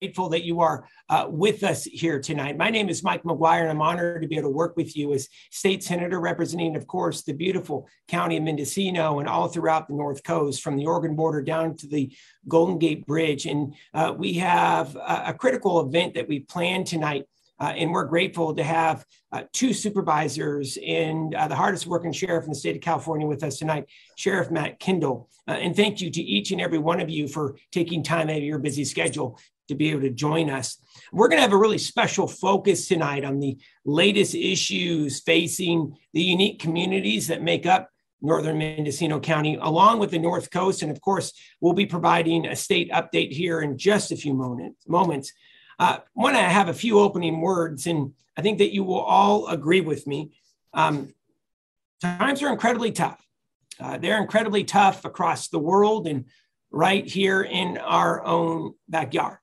grateful that you are uh, with us here tonight. My name is Mike McGuire, and I'm honored to be able to work with you as state senator representing, of course, the beautiful county of Mendocino and all throughout the North Coast, from the Oregon border down to the Golden Gate Bridge. And uh, we have a, a, critical event that we planned tonight. Uh, and we're grateful to have uh, two supervisors and uh, the hardest working sheriff in the state of California with us tonight, Sheriff Matt Kendall. Uh, and thank you to each and every one of you for taking time out of your busy schedule to be able to join us. We're going to have a really special focus tonight on the latest issues facing the unique communities that make up northern Mendocino County, along with the North Coast. And of course, we'll be providing a state update here in just a few moments. moments. Uh, want to have a few opening words, and I think that you will all agree with me. Um, times are incredibly tough. Uh, they're incredibly tough across the world and right here in our own backyard.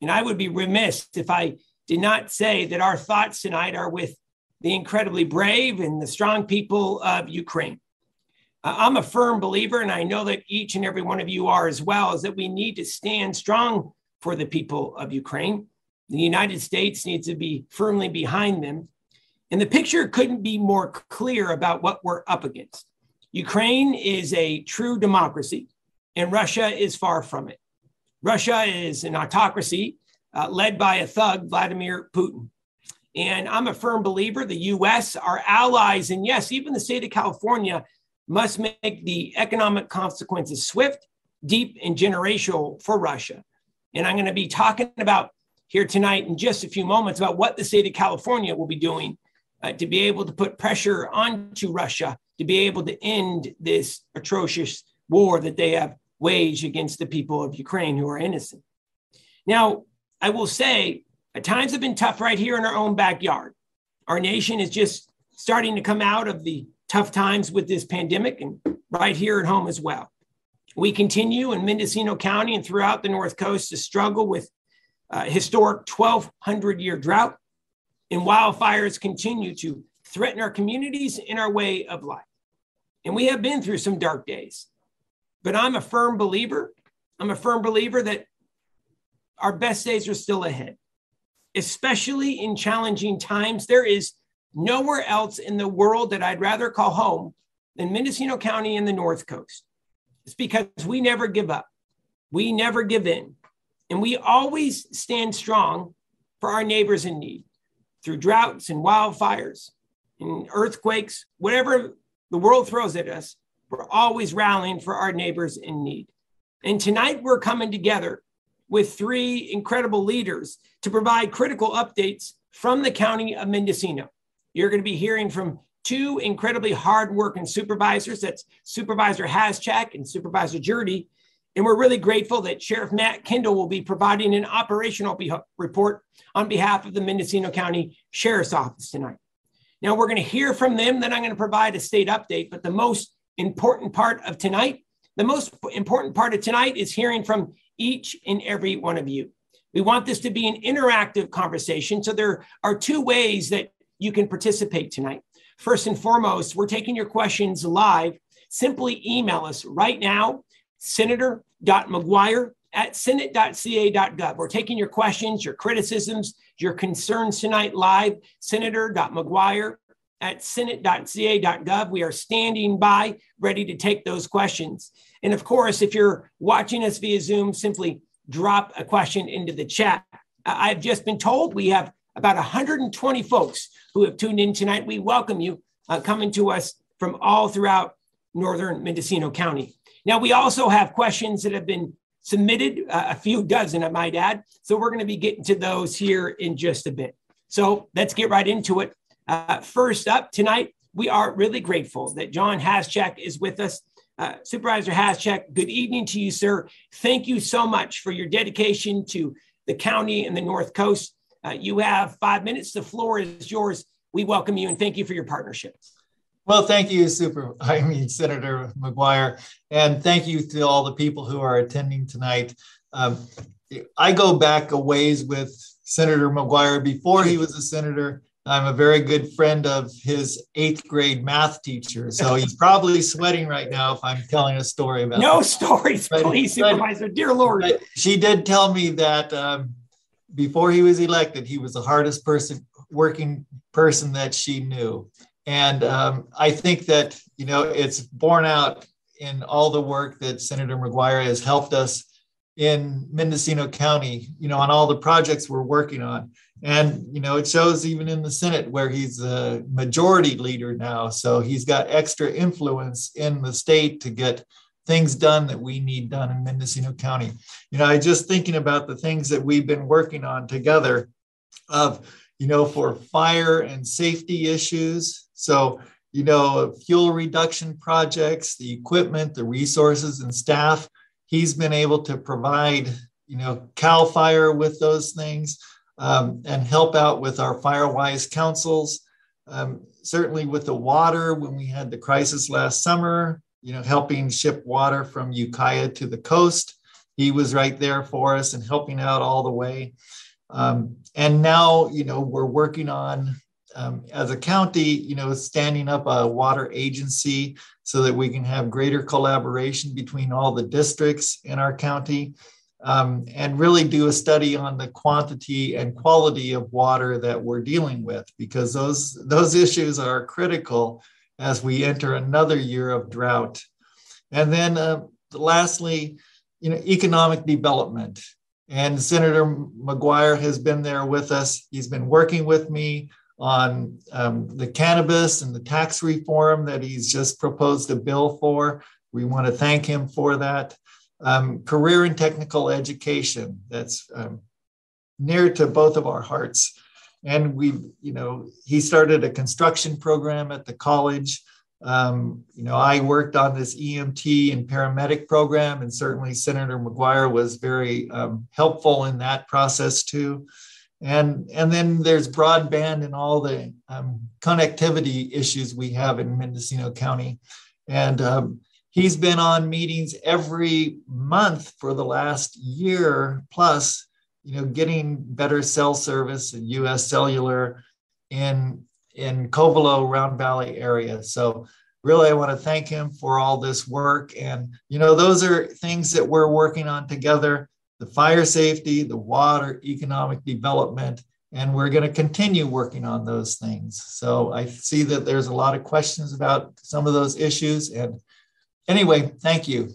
And I would be remiss if I did not say that our thoughts tonight are with the incredibly brave and the strong people of Ukraine. Uh, I'm a firm believer, and I know that each and every one of you are as well, is that we need to stand strong for the people of Ukraine. The United States needs to be firmly behind them. And the picture couldn't be more clear about what we're up against. Ukraine is a true democracy, and Russia is far from it. Russia is an autocracy uh, led by a thug, Vladimir Putin. And I'm a firm believer the US, our allies, and yes, even the state of California must make the economic consequences swift, deep, and generational for Russia. And I'm going to be talking about here tonight in just a few moments about what the state of California will be doing uh, to be able to put pressure onto Russia to be able to end this atrocious war that they have waged against the people of Ukraine who are innocent. Now, I will say, times have been tough right here in our own backyard. Our nation is just starting to come out of the tough times with this pandemic and right here at home as well. We continue in Mendocino County and throughout the North Coast to struggle with a historic 1,200 year drought, and wildfires continue to threaten our communities and our way of life. And we have been through some dark days. But I'm a firm believer. I'm a firm believer that our best days are still ahead, especially in challenging times. There is nowhere else in the world that I'd rather call home than Mendocino County and the North Coast. It's because we never give up, we never give in, and we always stand strong for our neighbors in need through droughts and wildfires and earthquakes, whatever the world throws at us. We're always rallying for our neighbors in need. And tonight we're coming together with three incredible leaders to provide critical updates from the county of Mendocino. You're going to be hearing from two incredibly hardworking supervisors. That's Supervisor Haschak and Supervisor Gjerde. And we're really grateful that Sheriff Matt Kendall will be providing an operational report on behalf of the Mendocino County Sheriff's Office tonight. Now, we're going to hear from them, then I'm going to provide a state update. But the most important part of tonight. The most important part of tonight is hearing from each and every one of you. We want this to be an interactive conversation. So there are two ways that you can participate tonight. First and foremost, we're taking your questions live. Simply email us right now, senator.mcguire at senate.ca.gov. We're taking your questions, your criticisms, your concerns tonight live, senator.mcguire at senate.ca.gov. We are standing by, ready to take those questions. And of course, if you're watching us via Zoom, simply drop a question into the chat. I've just been told we have about 120 folks who have tuned in tonight. We welcome you uh, coming to us from all throughout northern Mendocino County. Now, we also have questions that have been submitted, uh, a few dozen, I might add. So we're going to be getting to those here in just a bit. So let's get right into it. Uh, first up tonight, we are really grateful that John Haschak is with us. Uh, Supervisor Haschak, good evening to you, sir. Thank you so much for your dedication to the county and the North Coast. Uh, you have five minutes. The floor is yours. We welcome you and thank you for your partnership. Well, thank you, Super. I mean, Senator McGuire, and thank you to all the people who are attending tonight. Um, I go back a ways with Senator McGuire before he was a senator. I'm a very good friend of his eighth grade math teacher. So he's probably sweating right now if I'm telling a story about No that. stories, but, please, Supervisor. Dear Lord. She did tell me that um, before he was elected, he was the hardest person working person that she knew. And um, I think that, you know, it's borne out in all the work that Senator McGuire has helped us in Mendocino County, you know, on all the projects we're working on. And, you know, it shows even in the Senate where he's a majority leader now. So he's got extra influence in the state to get things done that we need done in Mendocino County. You know, I just thinking about the things that we've been working on together of, you know, for fire and safety issues. So, you know, fuel reduction projects, the equipment, the resources and staff. He's been able to provide, you know, CAL FIRE with those things um, and help out with our FireWise councils. Um, certainly with the water, when we had the crisis last summer, you know, helping ship water from Ukiah to the coast. He was right there for us and helping out all the way. Um, and now, you know, we're working on, um, as a county, you know, standing up a water agency so that we can have greater collaboration between all the districts in our county um, and really do a study on the quantity and quality of water that we're dealing with because those, those issues are critical as we enter another year of drought. And then uh, lastly, you know, economic development. And Senator McGuire has been there with us. He's been working with me on um, the cannabis and the tax reform that he's just proposed a bill for. We want to thank him for that. Um, career and technical education, that's um, near to both of our hearts. And we you know he started a construction program at the college. Um, you know i worked on this emt and paramedic program and certainly senator mcguire was very um, helpful in that process too. And and then there's broadband and all the um, connectivity issues we have in mendocino county. And um, he's been on meetings every month for the last year plus you know, getting better cell service and U.S. Cellular in in Covelo, Round Valley area. So really, I want to thank him for all this work. And you know, those are things that we're working on together: the fire safety, the water, economic development, and we're going to continue working on those things. So I see that there's a lot of questions about some of those issues. And anyway, thank you.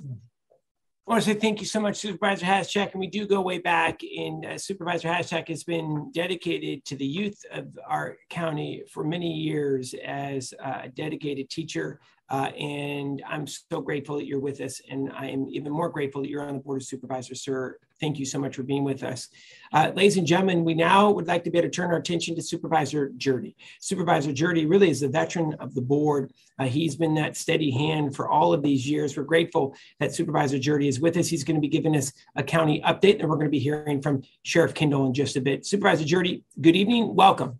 I want to say thank you so much, Supervisor Haschak. And we do go way back, and uh, Supervisor Haschak has been dedicated to the youth of our county for many years as a dedicated teacher. Uh, and I'm so grateful that you're with us. And I am even more grateful that you're on the Board of Supervisors, sir. Thank you so much for being with us. Uh, ladies and gentlemen, we now would like to be able to turn our attention to Supervisor Gjerde. Supervisor Gjerde really is a veteran of the board. Uh, he's been that steady hand for all of these years. We're grateful that Supervisor Gjerde is with us. He's going to be giving us a county update, and we're going to be hearing from Sheriff Kendall in just a bit. Supervisor Gjerde, good evening. Welcome.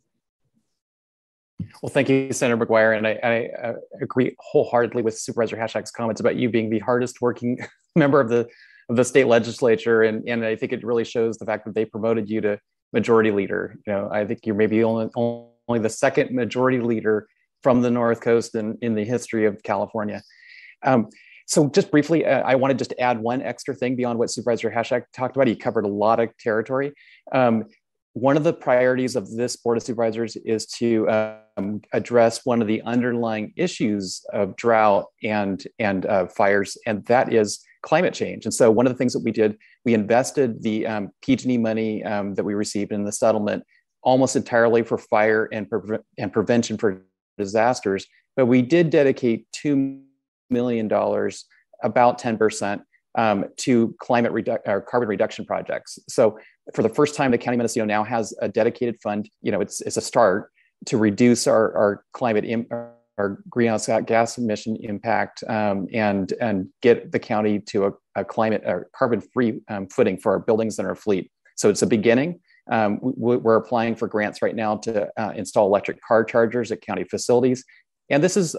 Well, thank you, Senator McGuire. And I, I uh, agree wholeheartedly with Supervisor Haschak's comments about you being the hardest working member of the the state legislature. And, and I think it really shows the fact that they promoted you to majority leader. You know, I think you're maybe only, only the second majority leader from the North Coast in, in the history of California. Um, so just briefly, uh, I just to add one extra thing beyond what Supervisor Haschak talked about. He covered a lot of territory. Um, one of the priorities of this board of supervisors is to um, address one of the underlying issues of drought and and uh, fires, and that is climate change. And so, one of the things that we did, we invested the um, PG&E money um, that we received in the settlement almost entirely for fire and pre- and prevention for disasters, but we did dedicate two million dollars, about ten percent, um, to climate redu- or carbon reduction projects. So for the first time, the County of Mendocino now has a dedicated fund. You know, it's, it's a start to reduce our, our climate, Im- our greenhouse gas emission impact um, and, and get the county to a, a climate or carbon free um, footing for our buildings and our fleet. So it's a beginning. Um, we, are applying for grants right now to uh, install electric car chargers at county facilities. And this is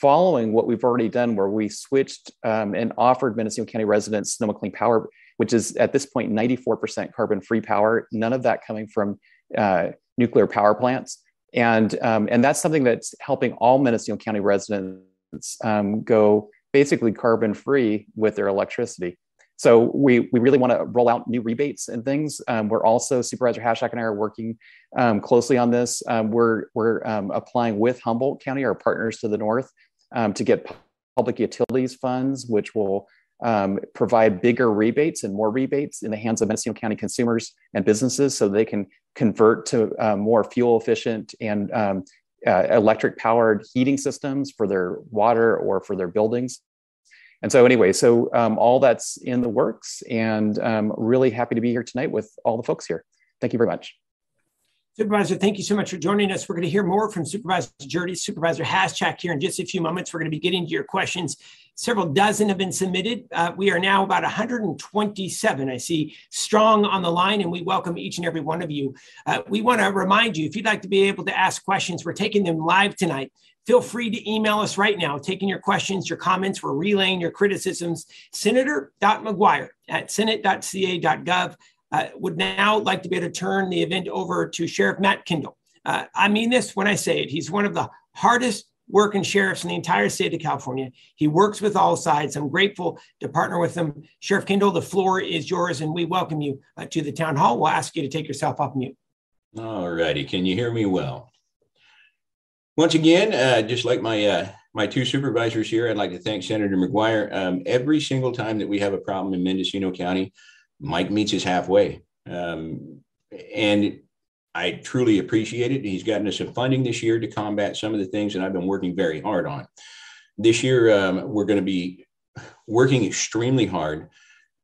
following what we've already done, where we switched um, and offered Mendocino County residents Sonoma Clean Power, which is at this point 94% carbon free power, none of that coming from uh, nuclear power plants. And, um, and that's something that's helping all Mendocino County residents um, go basically carbon free with their electricity. so we, we really want to roll out new rebates and things. Um, we're also, Supervisor Haschak and I are working um, closely on this. Um, we're we're um, applying with Humboldt County, our partners to the north, to get public utilities funds, which will um, provide bigger rebates and more rebates in the hands of Mendocino County consumers and businesses so they can convert to uh, more fuel efficient and uh, electric powered heating systems for their water or for their buildings. And so, anyway, so um, all that's in the works, and um, really happy to be here tonight with all the folks here. Thank you very much. Supervisor, thank you so much for joining us. We're going to hear more from Supervisor Gjerde, Supervisor Haschak here in just a few moments. We're going to be getting to your questions. Several dozen have been submitted. Uh, we are now about 127. I see strong on the line, and we welcome each and every one of you. Uh, we want to remind you if you'd like to be able to ask questions, we're taking them live tonight. Feel free to email us right now, taking your questions, your comments. We're relaying your criticisms. Senator.mcguire at senate.ca.gov. Uh, would now like to be able to turn the event over to Sheriff Matt Kendall. Uh, I mean this when I say it. He's one of the hardest working sheriffs in the entire state of California. He works with all sides. I'm grateful to partner with him. Sheriff Kendall, the floor is yours, and we welcome you uh, to the town hall. We'll ask you to take yourself off mute. All righty. Can you hear me well? Once again, uh, just like my uh, my two supervisors here, I'd like to thank Senator McGuire. Um, every single time that we have a problem in Mendocino County, Mike meets us halfway, um, and I truly appreciate it. He's gotten us some funding this year to combat some of the things that I've been working very hard on. This year, um, we're going to be working extremely hard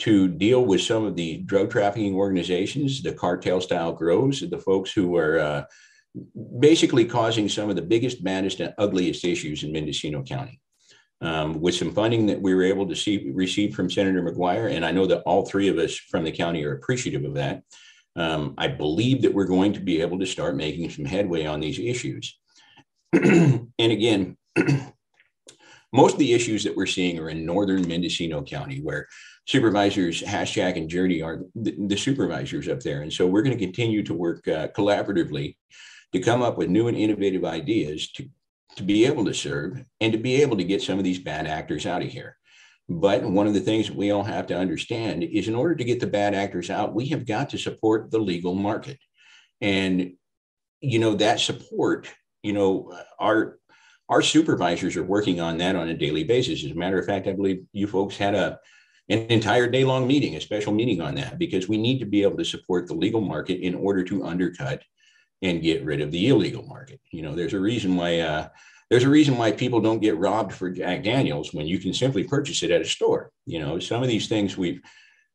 to deal with some of the drug trafficking organizations, the cartel style grows, the folks who are uh, basically causing some of the biggest, baddest, and ugliest issues in Mendocino County. Um, with some funding that we were able to see, receive from Senator McGuire, and I know that all three of us from the county are appreciative of that. Um, I believe that we're going to be able to start making some headway on these issues. and again, most of the issues that we're seeing are in northern Mendocino County, where supervisors Haschak and Gjerde are the, the, supervisors up there. And so we're going to continue to work uh, collaboratively to come up with new and innovative ideas to, to be able to serve and to be able to get some of these bad actors out of here. But one of the things we all have to understand is in order to get the bad actors out, we have got to support the legal market. And, you know, that support, you know, our our supervisors are working on that on a daily basis. As a matter of fact, I believe you folks had a an entire day long meeting, a special meeting on that, because we need to be able to support the legal market in order to undercut and get rid of the illegal market. You know, there's a reason why uh, there's a reason why people don't get robbed for Jack Daniels when you can simply purchase it at a store. You know, some of these things we've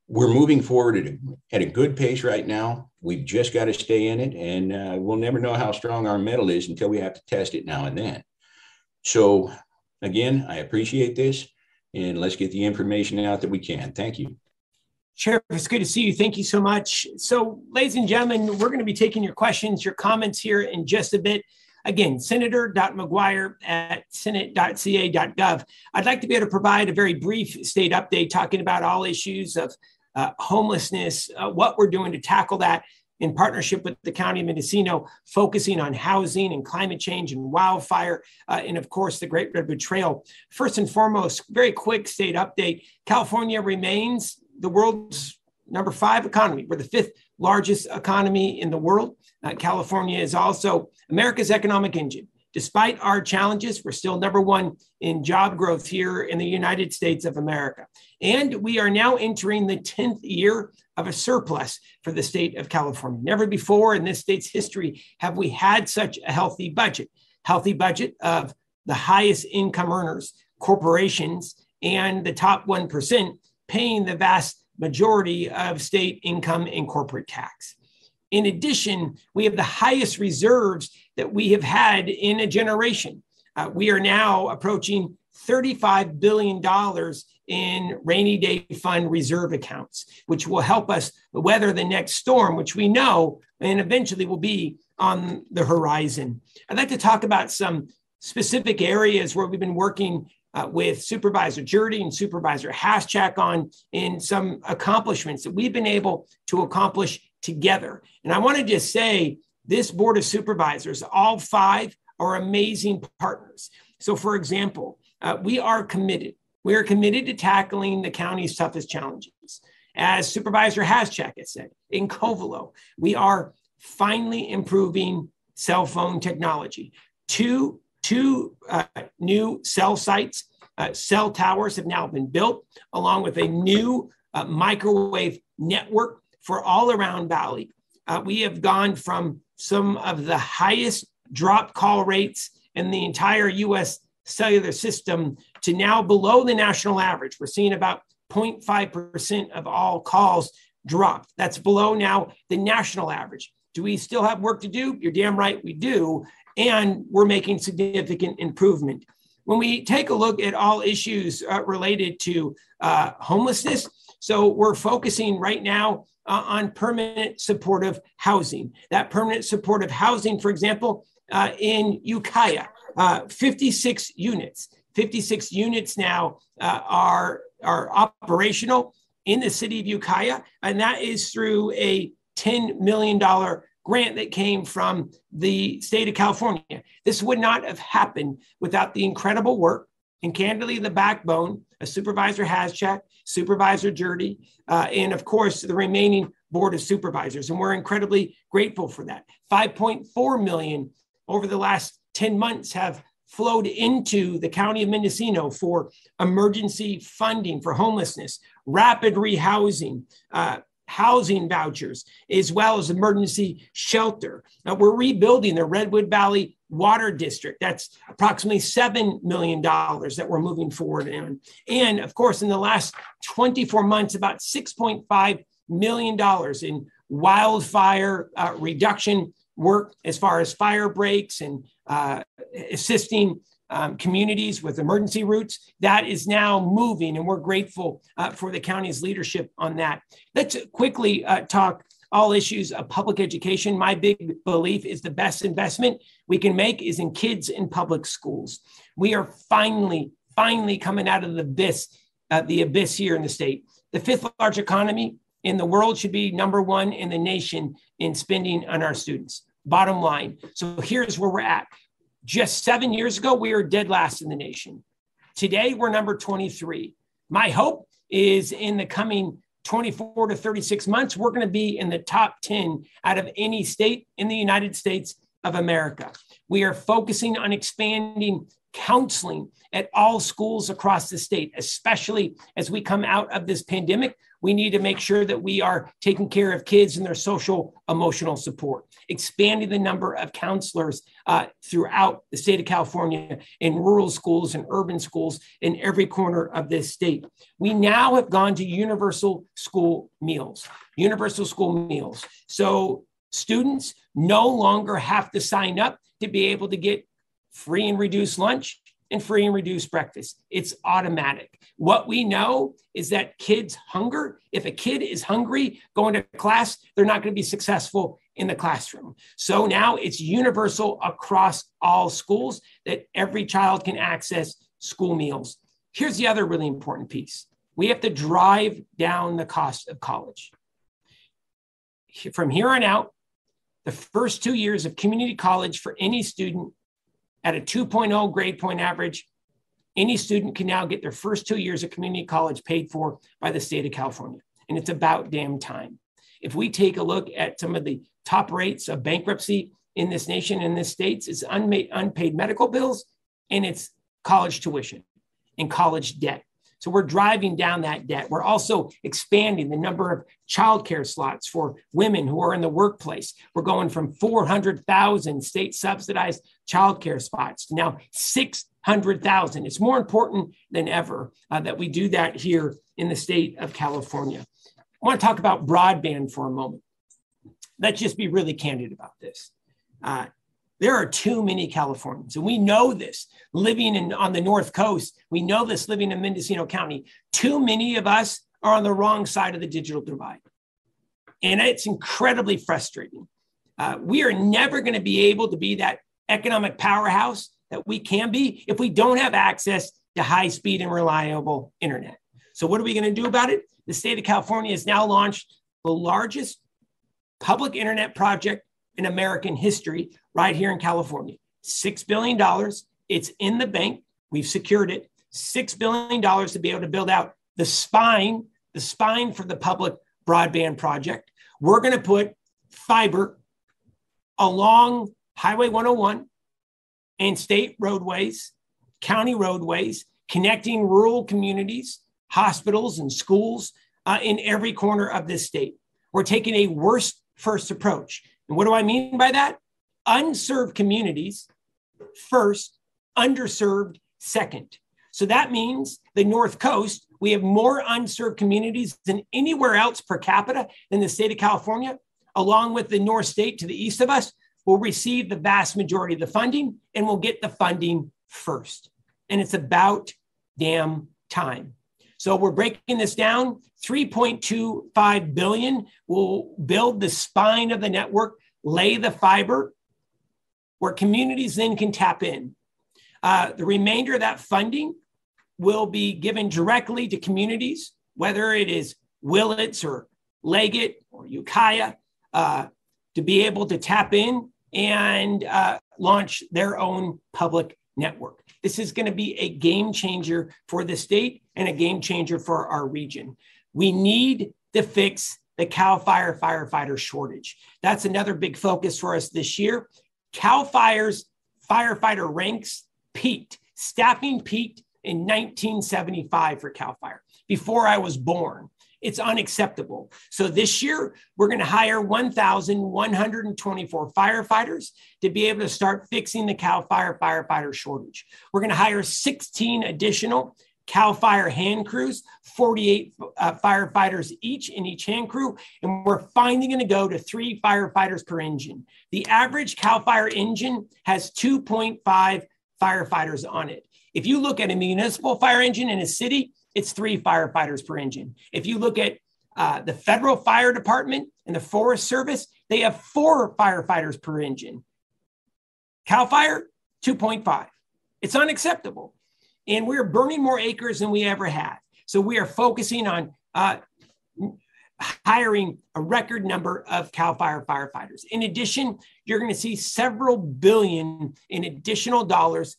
we're moving forward at a, at a good pace right now. We've just got to stay in it, and uh, we'll never know how strong our metal is until we have to test it now and then. So, again, I appreciate this, and let's get the information out that we can. Thank you. Sheriff, it's good to see you. Thank you so much. So, ladies and gentlemen, we're going to be taking your questions, your comments here in just a bit. Again, senator.mcguire at senate.ca.gov. I'd like to be able to provide a very brief state update talking about all issues of uh, homelessness, uh, what we're doing to tackle that in partnership with the County of Mendocino, focusing on housing and climate change and wildfire, uh, and of course, the Great Redwood Trail. First and foremost, very quick state update California remains the world's number five economy. We're the fifth largest economy in the world. Uh, California is also America's economic engine. Despite our challenges, we're still number one in job growth here in the United States of America. And we are now entering the 10th year of a surplus for the state of California. Never before in this state's history have we had such a healthy budget. Healthy budget of the highest income earners, corporations, and the top 1% paying the vast majority of state income and corporate tax. In addition, we have the highest reserves that we have had in a generation. Uh, we are now approaching $35 billion in rainy day fund reserve accounts, which will help us weather the next storm, which we know and eventually will be on the horizon. I'd like to talk about some specific areas where we've been working uh, with Supervisor Gjerde and Supervisor Haschak on in some accomplishments that we've been able to accomplish together. And I want to just say this Board of Supervisors, all five are amazing partners. So, for example, uh, we are committed We are committed to tackling the county's toughest challenges. As Supervisor Haschak has said, in Covelo, we are finally improving cell phone technology. Two, two uh, new cell sites, uh, cell towers have now been built, along with a new uh, microwave network for all around Valley. Uh, we have gone from some of the highest drop call rates in the entire US cellular system to now below the national average. We're seeing about 0.5% of all calls dropped. That's below now the national average. Do we still have work to do? You're damn right we do. And we're making significant improvement. When we take a look at all issues uh, related to uh, homelessness, so we're focusing right now uh, on permanent supportive housing. That permanent supportive housing, for example, uh, in Ukiah, uh, 56 units. 56 units now uh, are, are operational in the city of Ukiah, and that is through a $10 million grant that came from the state of California. This would not have happened without the incredible work and candidly the backbone of Supervisor Haschak, Supervisor Gjerde, uh, and of course the remaining board of supervisors. And we're incredibly grateful for that. 5.4 million over the last 10 months have flowed into the county of Mendocino for emergency funding for homelessness, rapid rehousing, uh, housing vouchers, as well as emergency shelter. Now, we're rebuilding the Redwood Valley Water District. That's approximately $7 million that we're moving forward in. And of course, in the last 24 months, about $6.5 million in wildfire uh, reduction work as far as fire breaks and uh, assisting um, communities with emergency routes. That is now moving, and we're grateful uh, for the county's leadership on that. Let's quickly uh, talk all issues of public education. My big belief is the best investment we can make is in kids in public schools. We are finally, finally coming out of the abyss, uh, the abyss here in the state. The fifth largest economy in the world should be number one in the nation in spending on our students. Bottom line. So here's where we're at. Just seven years ago, we were dead last in the nation. Today, we're number 23. My hope is in the coming 24 to 36 months, we're going to be in the top 10 out of any state in the United States of America. We are focusing on expanding counseling at all schools across the state, especially as we come out of this pandemic. We need to make sure that we are taking care of kids and their social emotional support, expanding the number of counselors uh, throughout the state of California in rural schools and urban schools in every corner of this state. We now have gone to universal school meals, universal school meals. So students no longer have to sign up to be able to get free and reduced lunch and free and reduced breakfast. It's automatic. What we know is that kids hunger. If a kid is hungry going to class, they're not going to be successful in the classroom. So now it's universal across all schools that every child can access school meals. Here's the other really important piece we have to drive down the cost of college. From here on out, the first two years of community college for any student at a 2.0 grade point average, any student can now get their first two years of community college paid for by the state of California. And it's about damn time. If we take a look at some of the top rates of bankruptcy in this nation, in this states, it's unpaid medical bills and it's college tuition and college debt. So we're driving down that debt. We're also expanding the number of childcare slots for women who are in the workplace. We're going from 400,000 state subsidized childcare spots to now 600,000. It's more important than ever uh, that we do that here in the state of California. I want to talk about broadband for a moment. Let's just be really candid about this. Uh, there are too many Californians, and we know this living in, on the North Coast. We know this living in Mendocino County. Too many of us are on the wrong side of the digital divide. And it's incredibly frustrating. Uh, we are never going to be able to be that economic powerhouse that we can be if we don't have access to high speed and reliable internet. So, what are we going to do about it? The state of California has now launched the largest public internet project in American history right here in California. $6 billion. It's in the bank. We've secured it. $6 billion to be able to build out the spine, the spine for the public broadband project. We're going to put fiber along Highway 101 and state roadways, county roadways, connecting rural communities, hospitals, and schools uh, in every corner of this state. We're taking a worst first approach. And what do I mean by that? Unserved communities first, underserved second. So that means the North Coast, we have more unserved communities than anywhere else per capita in the state of California, along with the North State to the east of us, will receive the vast majority of the funding and will get the funding first. And it's about damn time. So we're breaking this down. 3.25 billion will build the spine of the network, lay the fiber, where communities then can tap in. Uh, the remainder of that funding will be given directly to communities, whether it is Willits or Leggett or Ukiah, uh, to be able to tap in and uh, launch their own public network. This is going to be a game changer for the state and a game changer for our region. We need to fix the CAL FIRE firefighter shortage. That's another big focus for us this year. CAL FIRE's firefighter ranks peaked, staffing peaked in 1975 for CAL FIRE, before I was born. It's unacceptable. So this year, we're going to hire 1,124 firefighters to be able to start fixing the CAL FIRE firefighter shortage. We're going to hire 16 additional CAL FIRE hand crews, 48 uh, firefighters each in each hand crew, and we're finally going to go to three firefighters per engine. The average CAL FIRE engine has 2.5 firefighters on it. If you look at a municipal fire engine in a city, it's three firefighters per engine. If you look at uh, the federal fire department and the Forest Service, they have four firefighters per engine. Cal Fire, 2.5. It's unacceptable. And we're burning more acres than we ever had. So we are focusing on uh, hiring a record number of CAL FIRE firefighters. In addition, you're going to see several billion in additional dollars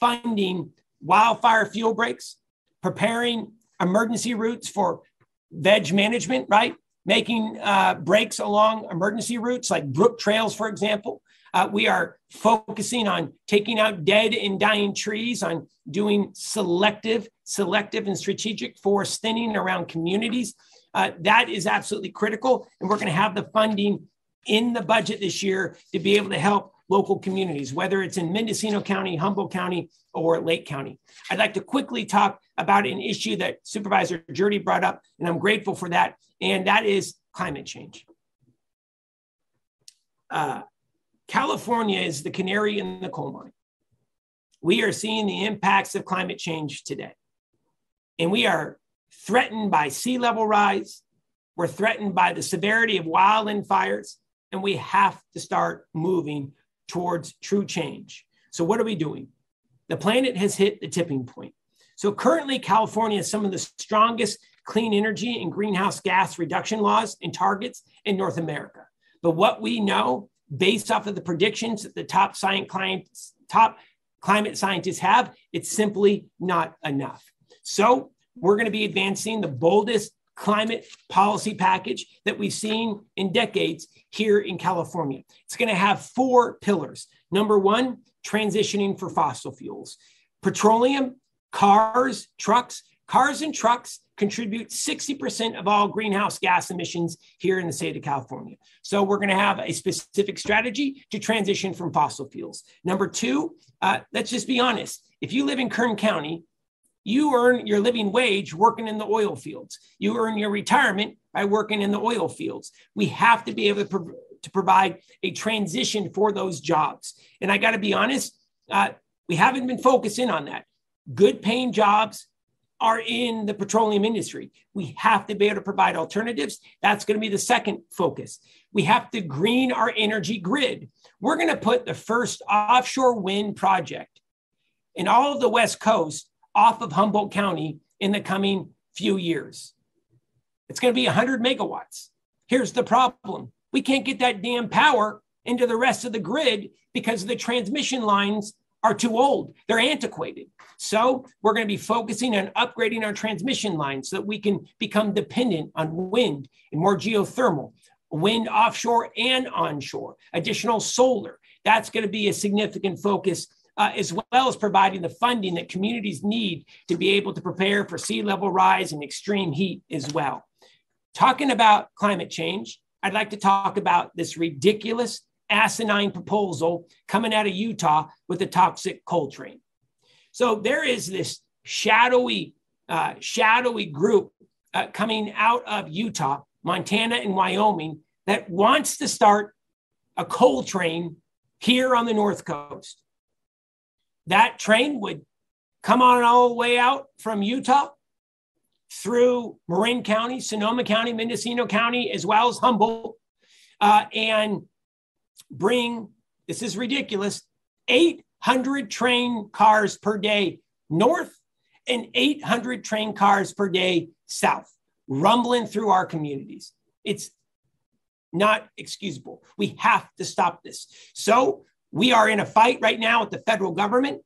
funding wildfire fuel breaks, preparing emergency routes for veg management, right? Making uh, breaks along emergency routes like Brooktrails, for example. Uh, we are focusing on taking out dead and dying trees, on doing selective, selective and strategic forest thinning around communities. Uh, that is absolutely critical. And we're going to have the funding in the budget this year to be able to help local communities, whether it's in Mendocino County, Humboldt County, or Lake County. I'd like to quickly talk about an issue that Supervisor Gjerde brought up, and I'm grateful for that, and that is climate change. Uh, California is the canary in the coal mine. We are seeing the impacts of climate change today, and we are threatened by sea level rise. We're threatened by the severity of wildland fires, and we have to start moving towards true change. So, what are we doing? The planet has hit the tipping point. So, currently, California is some of the strongest clean energy and greenhouse gas reduction laws and targets in North America. But what we know, based off of the predictions that the top science clients, top climate scientists have, it's simply not enough. So, we're going to be advancing the boldest climate policy package that we've seen in decades here in California. It's going to have four pillars. Number one, transitioning for fossil fuels. Petroleum, cars, trucks, cars and trucks contribute 60% of all greenhouse gas emissions here in the state of California. So we're going to have a specific strategy to transition from fossil fuels. Number two, uh, let's just be honest. If you live in Kern County, you earn your living wage working in the oil fields. You earn your retirement by working in the oil fields. We have to be able to, pro- to provide a transition for those jobs. And I got to be honest, uh, we haven't been focusing on that. Good paying jobs are in the petroleum industry. We have to be able to provide alternatives. That's going to be the second focus. We have to green our energy grid. We're going to put the first offshore wind project in all of the West Coast off of Humboldt County in the coming few years. It's going to be 100 megawatts. Here's the problem we can't get that damn power into the rest of the grid because the transmission lines are too old, they're antiquated. So we're going to be focusing on upgrading our transmission lines so that we can become dependent on wind and more geothermal, wind offshore and onshore, additional solar. That's going to be a significant focus. Uh, as well as providing the funding that communities need to be able to prepare for sea level rise and extreme heat as well. Talking about climate change, I'd like to talk about this ridiculous asinine proposal coming out of Utah with the toxic coal train. So there is this shadowy, uh, shadowy group uh, coming out of Utah, Montana, and Wyoming that wants to start a coal train here on the North Coast. That train would come on all the way out from Utah through Marin County, Sonoma County, Mendocino County, as well as Humboldt, uh, and bring, this is ridiculous, 800 train cars per day north and 800 train cars per day south, rumbling through our communities. It's not excusable. We have to stop this. So we are in a fight right now with the federal government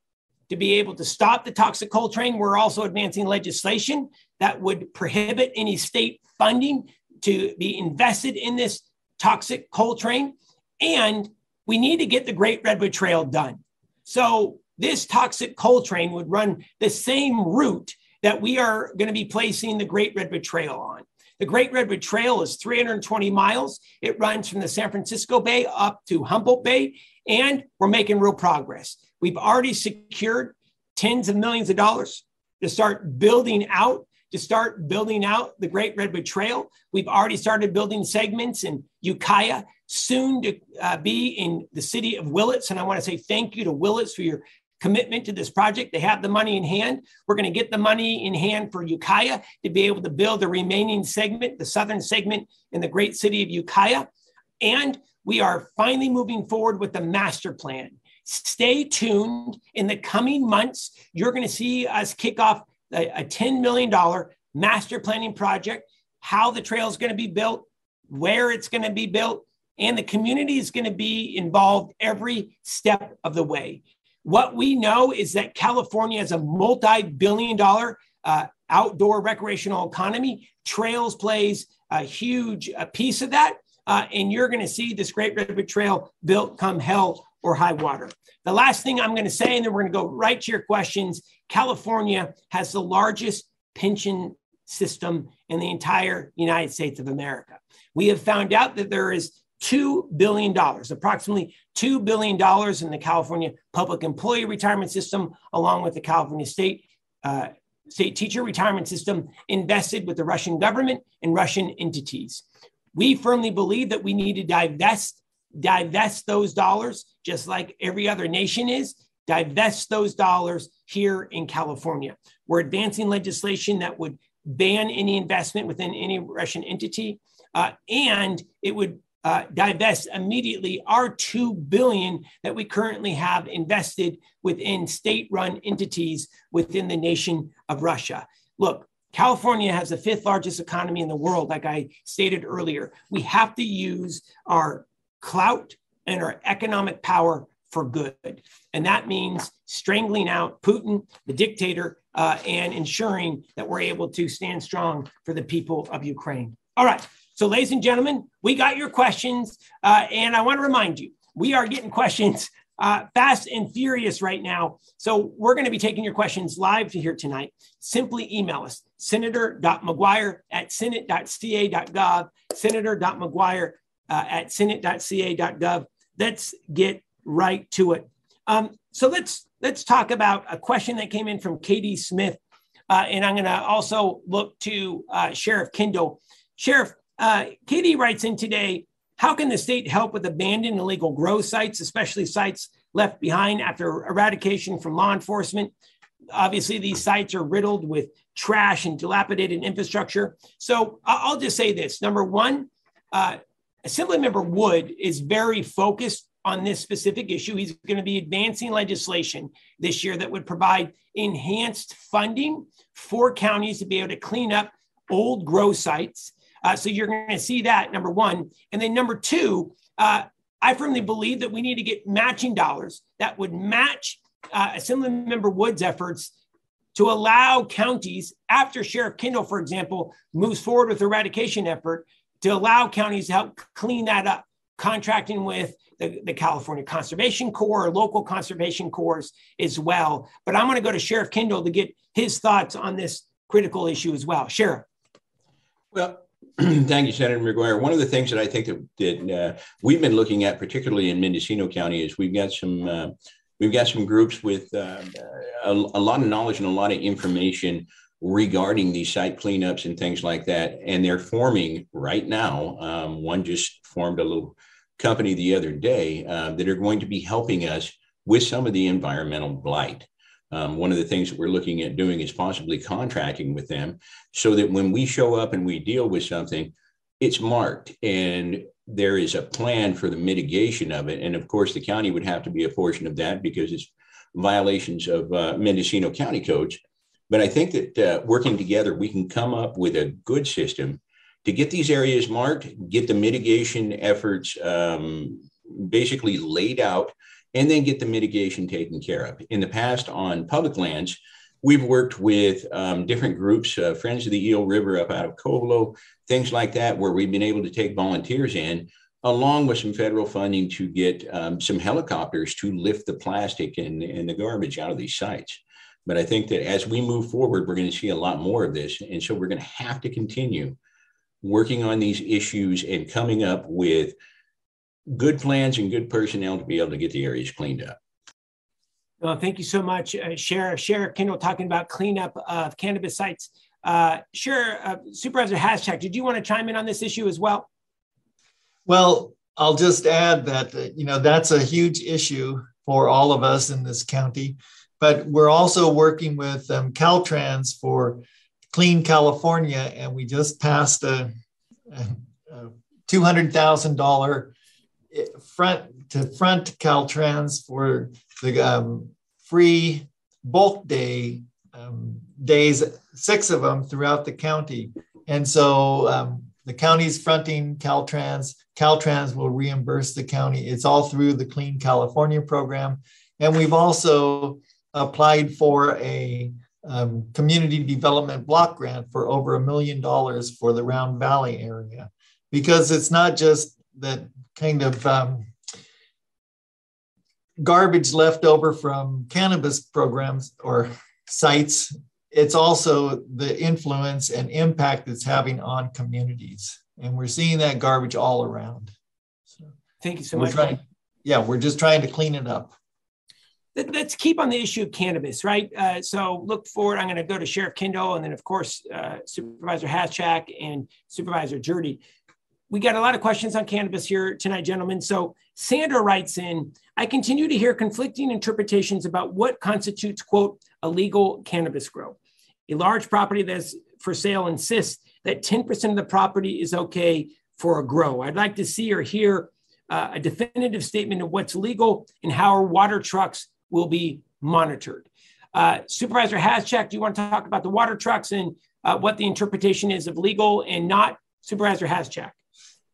to be able to stop the toxic coal train. We're also advancing legislation that would prohibit any state funding to be invested in this toxic coal train. And we need to get the Great Redwood Trail done. So this toxic coal train would run the same route that we are going to be placing the Great Redwood Trail on. The Great Redwood Trail is 320 miles. It runs from the San Francisco Bay up to Humboldt Bay, and we're making real progress. We've already secured tens of millions of dollars to start building out to start building out the Great Redwood Trail. We've already started building segments in Ukiah, soon to uh, be in the city of Willits. And I want to say thank you to Willits for your commitment to this project. They have the money in hand. We're going to get the money in hand for Ukiah to be able to build the remaining segment, the southern segment in the great city of Ukiah. And we are finally moving forward with the master plan. Stay tuned. In the coming months, you're going to see us kick off a, a $10 million master planning project, how the trail is going to be built, where it's going to be built, and the community is going to be involved every step of the way. What we know is that California has a multi billion dollar uh, outdoor recreational economy. Trails plays a huge a piece of that. Uh, and you're going to see this Great Redwood Trail built come hell or high water. The last thing I'm going to say, and then we're going to go right to your questions California has the largest pension system in the entire United States of America. We have found out that there is $2 billion, approximately $2 billion in the California public employee retirement system, along with the California state, uh, state teacher retirement system invested with the Russian government and Russian entities. We firmly believe that we need to divest, divest those dollars, just like every other nation is, divest those dollars here in California. We're advancing legislation that would ban any investment within any Russian entity, uh, and it would uh, divest immediately our two billion that we currently have invested within state-run entities within the nation of Russia. Look, California has the fifth largest economy in the world, like I stated earlier. We have to use our clout and our economic power for good. And that means strangling out Putin, the dictator, uh, and ensuring that we're able to stand strong for the people of Ukraine. All right. So, ladies and gentlemen, we got your questions. Uh, and I want to remind you, we are getting questions uh, fast and furious right now. So, we're going to be taking your questions live to here tonight. Simply email us, senator.mcguire at senate.ca.gov, senator.mcguire uh, at senate.ca.gov. Let's get right to it. Um, so let's let's talk about a question that came in from Katie Smith, uh, and I'm going to also look to uh, Sheriff Kendall. Sheriff, uh, Katie writes in today. How can the state help with abandoned illegal grow sites, especially sites left behind after eradication from law enforcement? Obviously, these sites are riddled with trash and dilapidated infrastructure. So I'll just say this: number one, uh, Assemblymember Wood is very focused on this specific issue. He's going to be advancing legislation this year that would provide enhanced funding for counties to be able to clean up old grow sites. Uh, so you're going to see that, number one. And then number two, uh, I firmly believe that we need to get matching dollars that would match uh, Assemblymember Wood's efforts to allow counties, after Sheriff Kendall, for example, moves forward with eradication effort, to allow counties to help clean that up, contracting with the, the California Conservation Corps, or local conservation corps as well. But I'm going to go to Sheriff Kendall to get his thoughts on this critical issue as well. Sheriff. Well, thank you, Senator McGuire. One of the things that I think that, that uh, we've been looking at, particularly in Mendocino County, is we've got some uh, we've got some groups with uh, a, a, lot of knowledge and a lot of information regarding these site cleanups and things like that. And they're forming right now. Um, one just formed a little company the other day uh, that are going to be helping us with some of the environmental blight. Um, one of the things that we're looking at doing is possibly contracting with them so that when we show up and we deal with something, it's marked and there is a plan for the mitigation of it. And of course, the county would have to be a portion of that because it's violations of uh, Mendocino County codes. But I think that uh, working together, we can come up with a good system to get these areas marked, get the mitigation efforts um, basically laid out, and then get the mitigation taken care of. In the past, on public lands, we've worked with um, different groups, uh, Friends of the Eel River up out of Covelo, things like that, where we've been able to take volunteers in, along with some federal funding to get um, some helicopters to lift the plastic and, and the garbage out of these sites. But I think that as we move forward, we're going to see a lot more of this. And so we're going to have to continue working on these issues and coming up with good plans and good personnel to be able to get the areas cleaned up. Well, thank you so much, uh, Sheriff. Sheriff Kendall talking about cleanup of cannabis sites. Uh, sure, uh, Supervisor Haschak, did you want to chime in on this issue as well? Well, I'll just add that, uh, you know, that's a huge issue for all of us in this county, but we're also working with um, Caltrans for Clean California, and we just passed a, a $200,000 front to front Caltrans for the um, free bulk day um, days, six of them throughout the county. And so um, the county's fronting Caltrans. Caltrans will reimburse the county. It's all through the Clean California program. And we've also applied for a um, community development block grant for over a million dollars for the Round Valley area because it's not just that kind of um, garbage left over from cannabis programs or sites, it's also the influence and impact it's having on communities. And we're seeing that garbage all around. So Thank you so much. Trying, yeah, we're just trying to clean it up. Let's keep on the issue of cannabis, right? Uh, so look forward. I'm going to go to Sheriff Kendall and then, of course, uh, Supervisor Haschak and Supervisor Gjerde we got a lot of questions on cannabis here tonight, gentlemen. So Sandra writes in, I continue to hear conflicting interpretations about what constitutes, quote, a legal cannabis grow. A large property that's for sale insists that 10% of the property is okay for a grow. I'd like to see or hear uh, a definitive statement of what's legal and how our water trucks will be monitored. Uh, Supervisor Haschak, do you want to talk about the water trucks and uh, what the interpretation is of legal and not? Supervisor Haschak.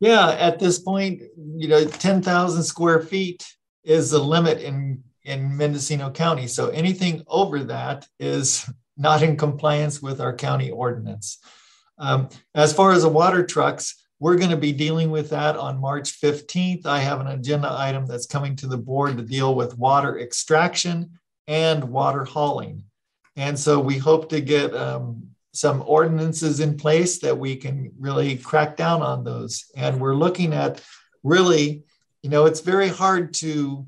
Yeah, at this point, you know, 10,000 square feet is the limit in, in Mendocino County. So anything over that is not in compliance with our county ordinance. Um, as far as the water trucks, we're going to be dealing with that on March 15th. I have an agenda item that's coming to the board to deal with water extraction and water hauling. And so we hope to get um, some ordinances in place that we can really crack down on those. And we're looking at really, you know, it's very hard to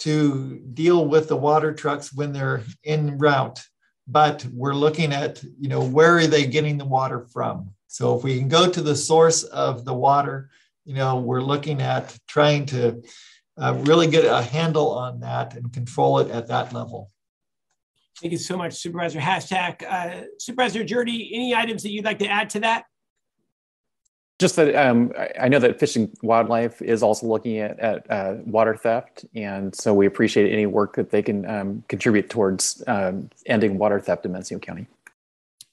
to deal with the water trucks when they're in route, but we're looking at, you know, where are they getting the water from? So if we can go to the source of the water, you know, we're looking at trying to uh, really get a handle on that and control it at that level. Thank you so much, Supervisor Haschak. Uh, Supervisor Gjerde, any items that you'd like to add to that? Just that um, I know that Fish and Wildlife is also looking at, at uh, water theft, and so we appreciate any work that they can um, contribute towards um, ending water theft in Mendocino County.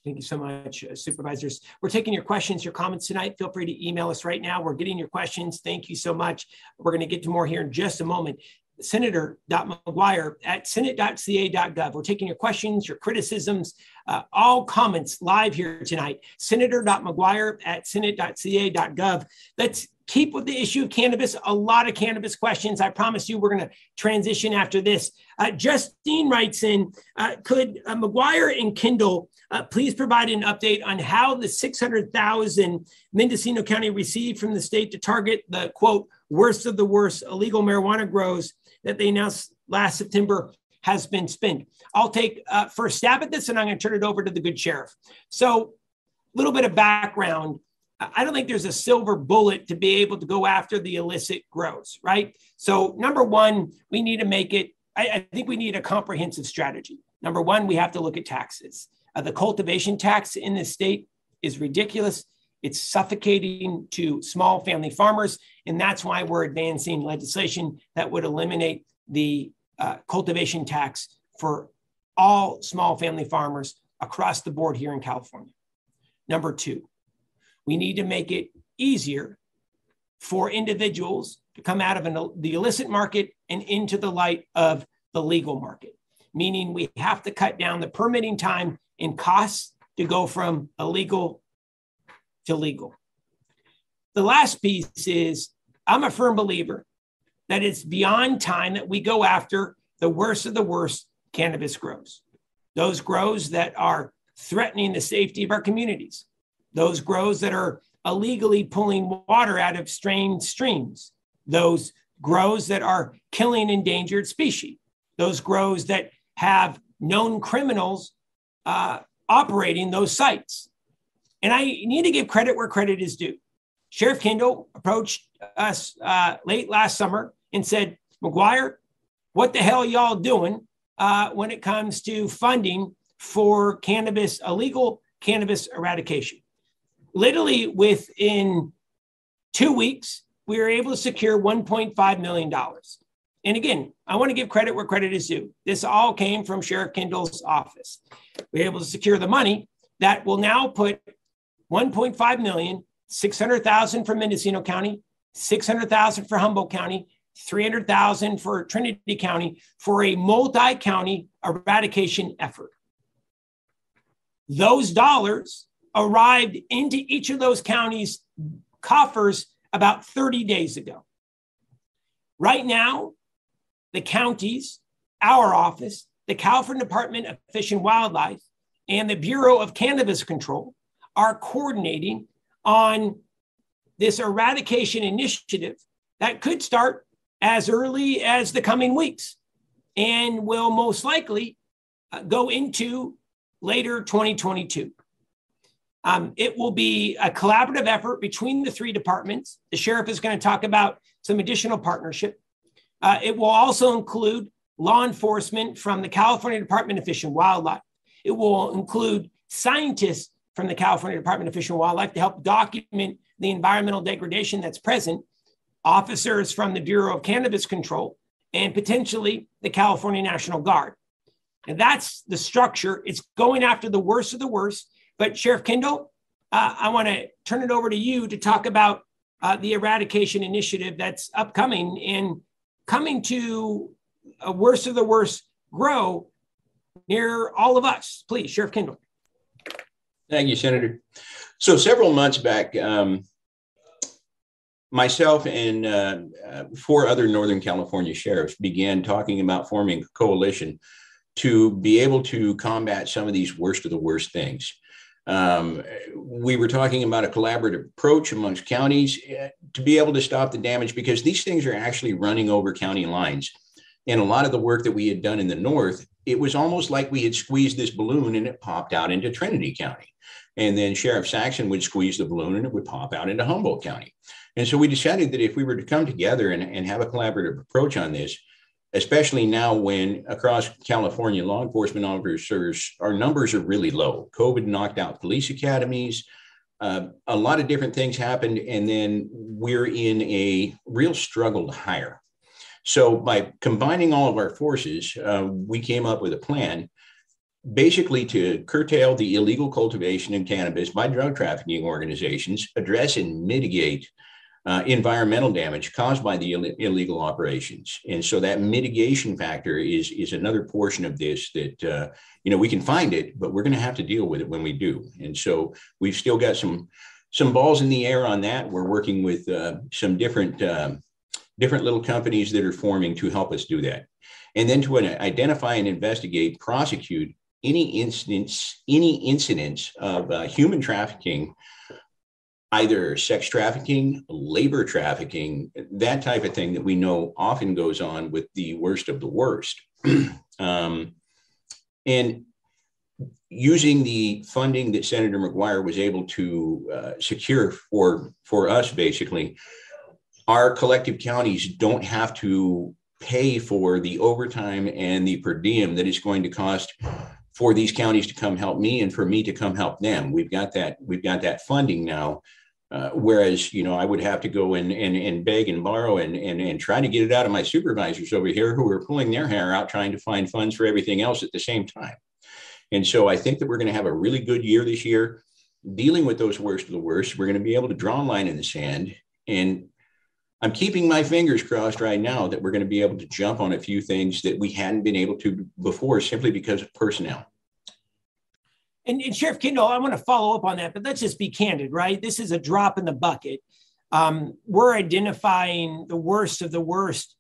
Thank you so much, uh, supervisors. We're taking your questions, your comments tonight. Feel free to email us right now. We're getting your questions. Thank you so much. We're going to get to more here in just a moment senator.mcguire at senate.ca.gov. We're taking your questions, your criticisms, uh, all comments live here tonight. Senator.mcguire at senate.ca.gov. Let's keep with the issue of cannabis. A lot of cannabis questions. I promise you, we're going to transition after this. Uh, Justine writes in uh, Could uh, McGuire and Kendall uh, please provide an update on how the 600,000 Mendocino County received from the state to target the quote, worst of the worst illegal marijuana grows that they announced last September has been spent? I'll take uh, first stab at this and I'm going to turn it over to the good sheriff. So, a little bit of background. I don't think there's a silver bullet to be able to go after the illicit grows, right? So, number one, we need to make it, I, I think we need a comprehensive strategy. Number one, we have to look at taxes. Uh, the cultivation tax in this state is ridiculous. It's suffocating to small family farmers. And that's why we're advancing legislation that would eliminate the uh, cultivation tax for all small family farmers across the board here in California. Number two, we need to make it easier for individuals to come out of an, the illicit market and into the light of the legal market, meaning we have to cut down the permitting time and costs to go from illegal to legal. The last piece is I'm a firm believer that it's beyond time that we go after the worst of the worst cannabis grows, those grows that are threatening the safety of our communities, those grows that are illegally pulling water out of strained streams, those grows that are killing endangered species, those grows that have known criminals uh, operating those sites. And I need to give credit where credit is due. Sheriff Kendall approached us uh, late last summer and said, McGuire, what the hell y'all doing uh, when it comes to funding for cannabis, illegal cannabis eradication? literally within two weeks, we were able to secure $1.5 million. And again, I want to give credit where credit is due. This all came from Sheriff Kendall's office. We were able to secure the money that will now put 1.5 million, 600,000 for Mendocino County, 600,000 for Humboldt County, 300,000 for Trinity County for a multi-county eradication effort. Those dollars arrived into each of those counties' coffers about 30 days ago. Right now, the counties, our office, the California Department of Fish and Wildlife, and the Bureau of Cannabis Control are coordinating on this eradication initiative that could start as early as the coming weeks and will most likely uh, go into later 2022. Um, it will be a collaborative effort between the three departments. The sheriff is going to talk about some additional partnership. Uh, it will also include law enforcement from the California Department of Fish and Wildlife. It will include scientists from the California Department of Fish and Wildlife to help document the environmental degradation that's present, officers from the Bureau of Cannabis Control, and potentially the California National Guard. And that's the structure. It's going after the worst of the worst but Sheriff Kendall, uh, I want to turn it over to you to talk about uh, the eradication initiative that's upcoming and coming to a worst of the worst grow near all of us. Please, Sheriff Kendall. Thank you, Senator. So several months back, um, myself and uh, uh four other Northern California sheriffs began talking about forming a coalition to be able to combat some of these worst of the worst things. Um, we were talking about a collaborative approach amongst counties eh, to be able to stop the damage because these things are actually running over county lines. And a lot of the work that we had done in the north, it was almost like we had squeezed this balloon and it popped out into Trinity County. And then Sheriff Saxon would squeeze the balloon and it would pop out into Humboldt County. And so we decided that if we were to come together and, and have a collaborative approach on this, especially now when across California, law enforcement officers, our numbers are really low. COVID knocked out police academies. Uh, a lot of different things happened, and then we're in a real struggle to hire. So, by combining all of our forces, uh, we came up with a plan basically to curtail the illegal cultivation of cannabis by drug trafficking organizations, address and mitigate uh, environmental damage caused by the Ill- illegal operations. And so that mitigation factor is, is another portion of this that, uh, you know, we can find it, but we're going to have to deal with it when we do. And so we've still got some, some balls in the air on that. We're working with uh, some different, um, different little companies that are forming to help us do that. And then to identify and investigate, prosecute any incidents, any incidents of uh, human trafficking either sex trafficking, labor trafficking, that type of thing that we know often goes on with the worst of the worst. um, and using the funding that Senator McGuire was able to uh, secure for, for us, basically, our collective counties don't have to pay for the overtime and the per diem that it's going to cost for these counties to come help me and for me to come help them. We've got that, we've got that funding now uh, whereas, you know, I would have to go and, and, and beg and borrow and, and, and try to get it out of my supervisors over here who are pulling their hair out trying to find funds for everything else at the same time. And so I think that we're going to have a really good year this year dealing with those worst of the worst. We're going to be able to draw a line in the sand. And I'm keeping my fingers crossed right now that we're going to be able to jump on a few things that we hadn't been able to before simply because of personnel. And, and, Sheriff Kendall, I want to follow up on that, but let's just be candid, right? This is a drop in the bucket. Um, we're identifying the worst of the worst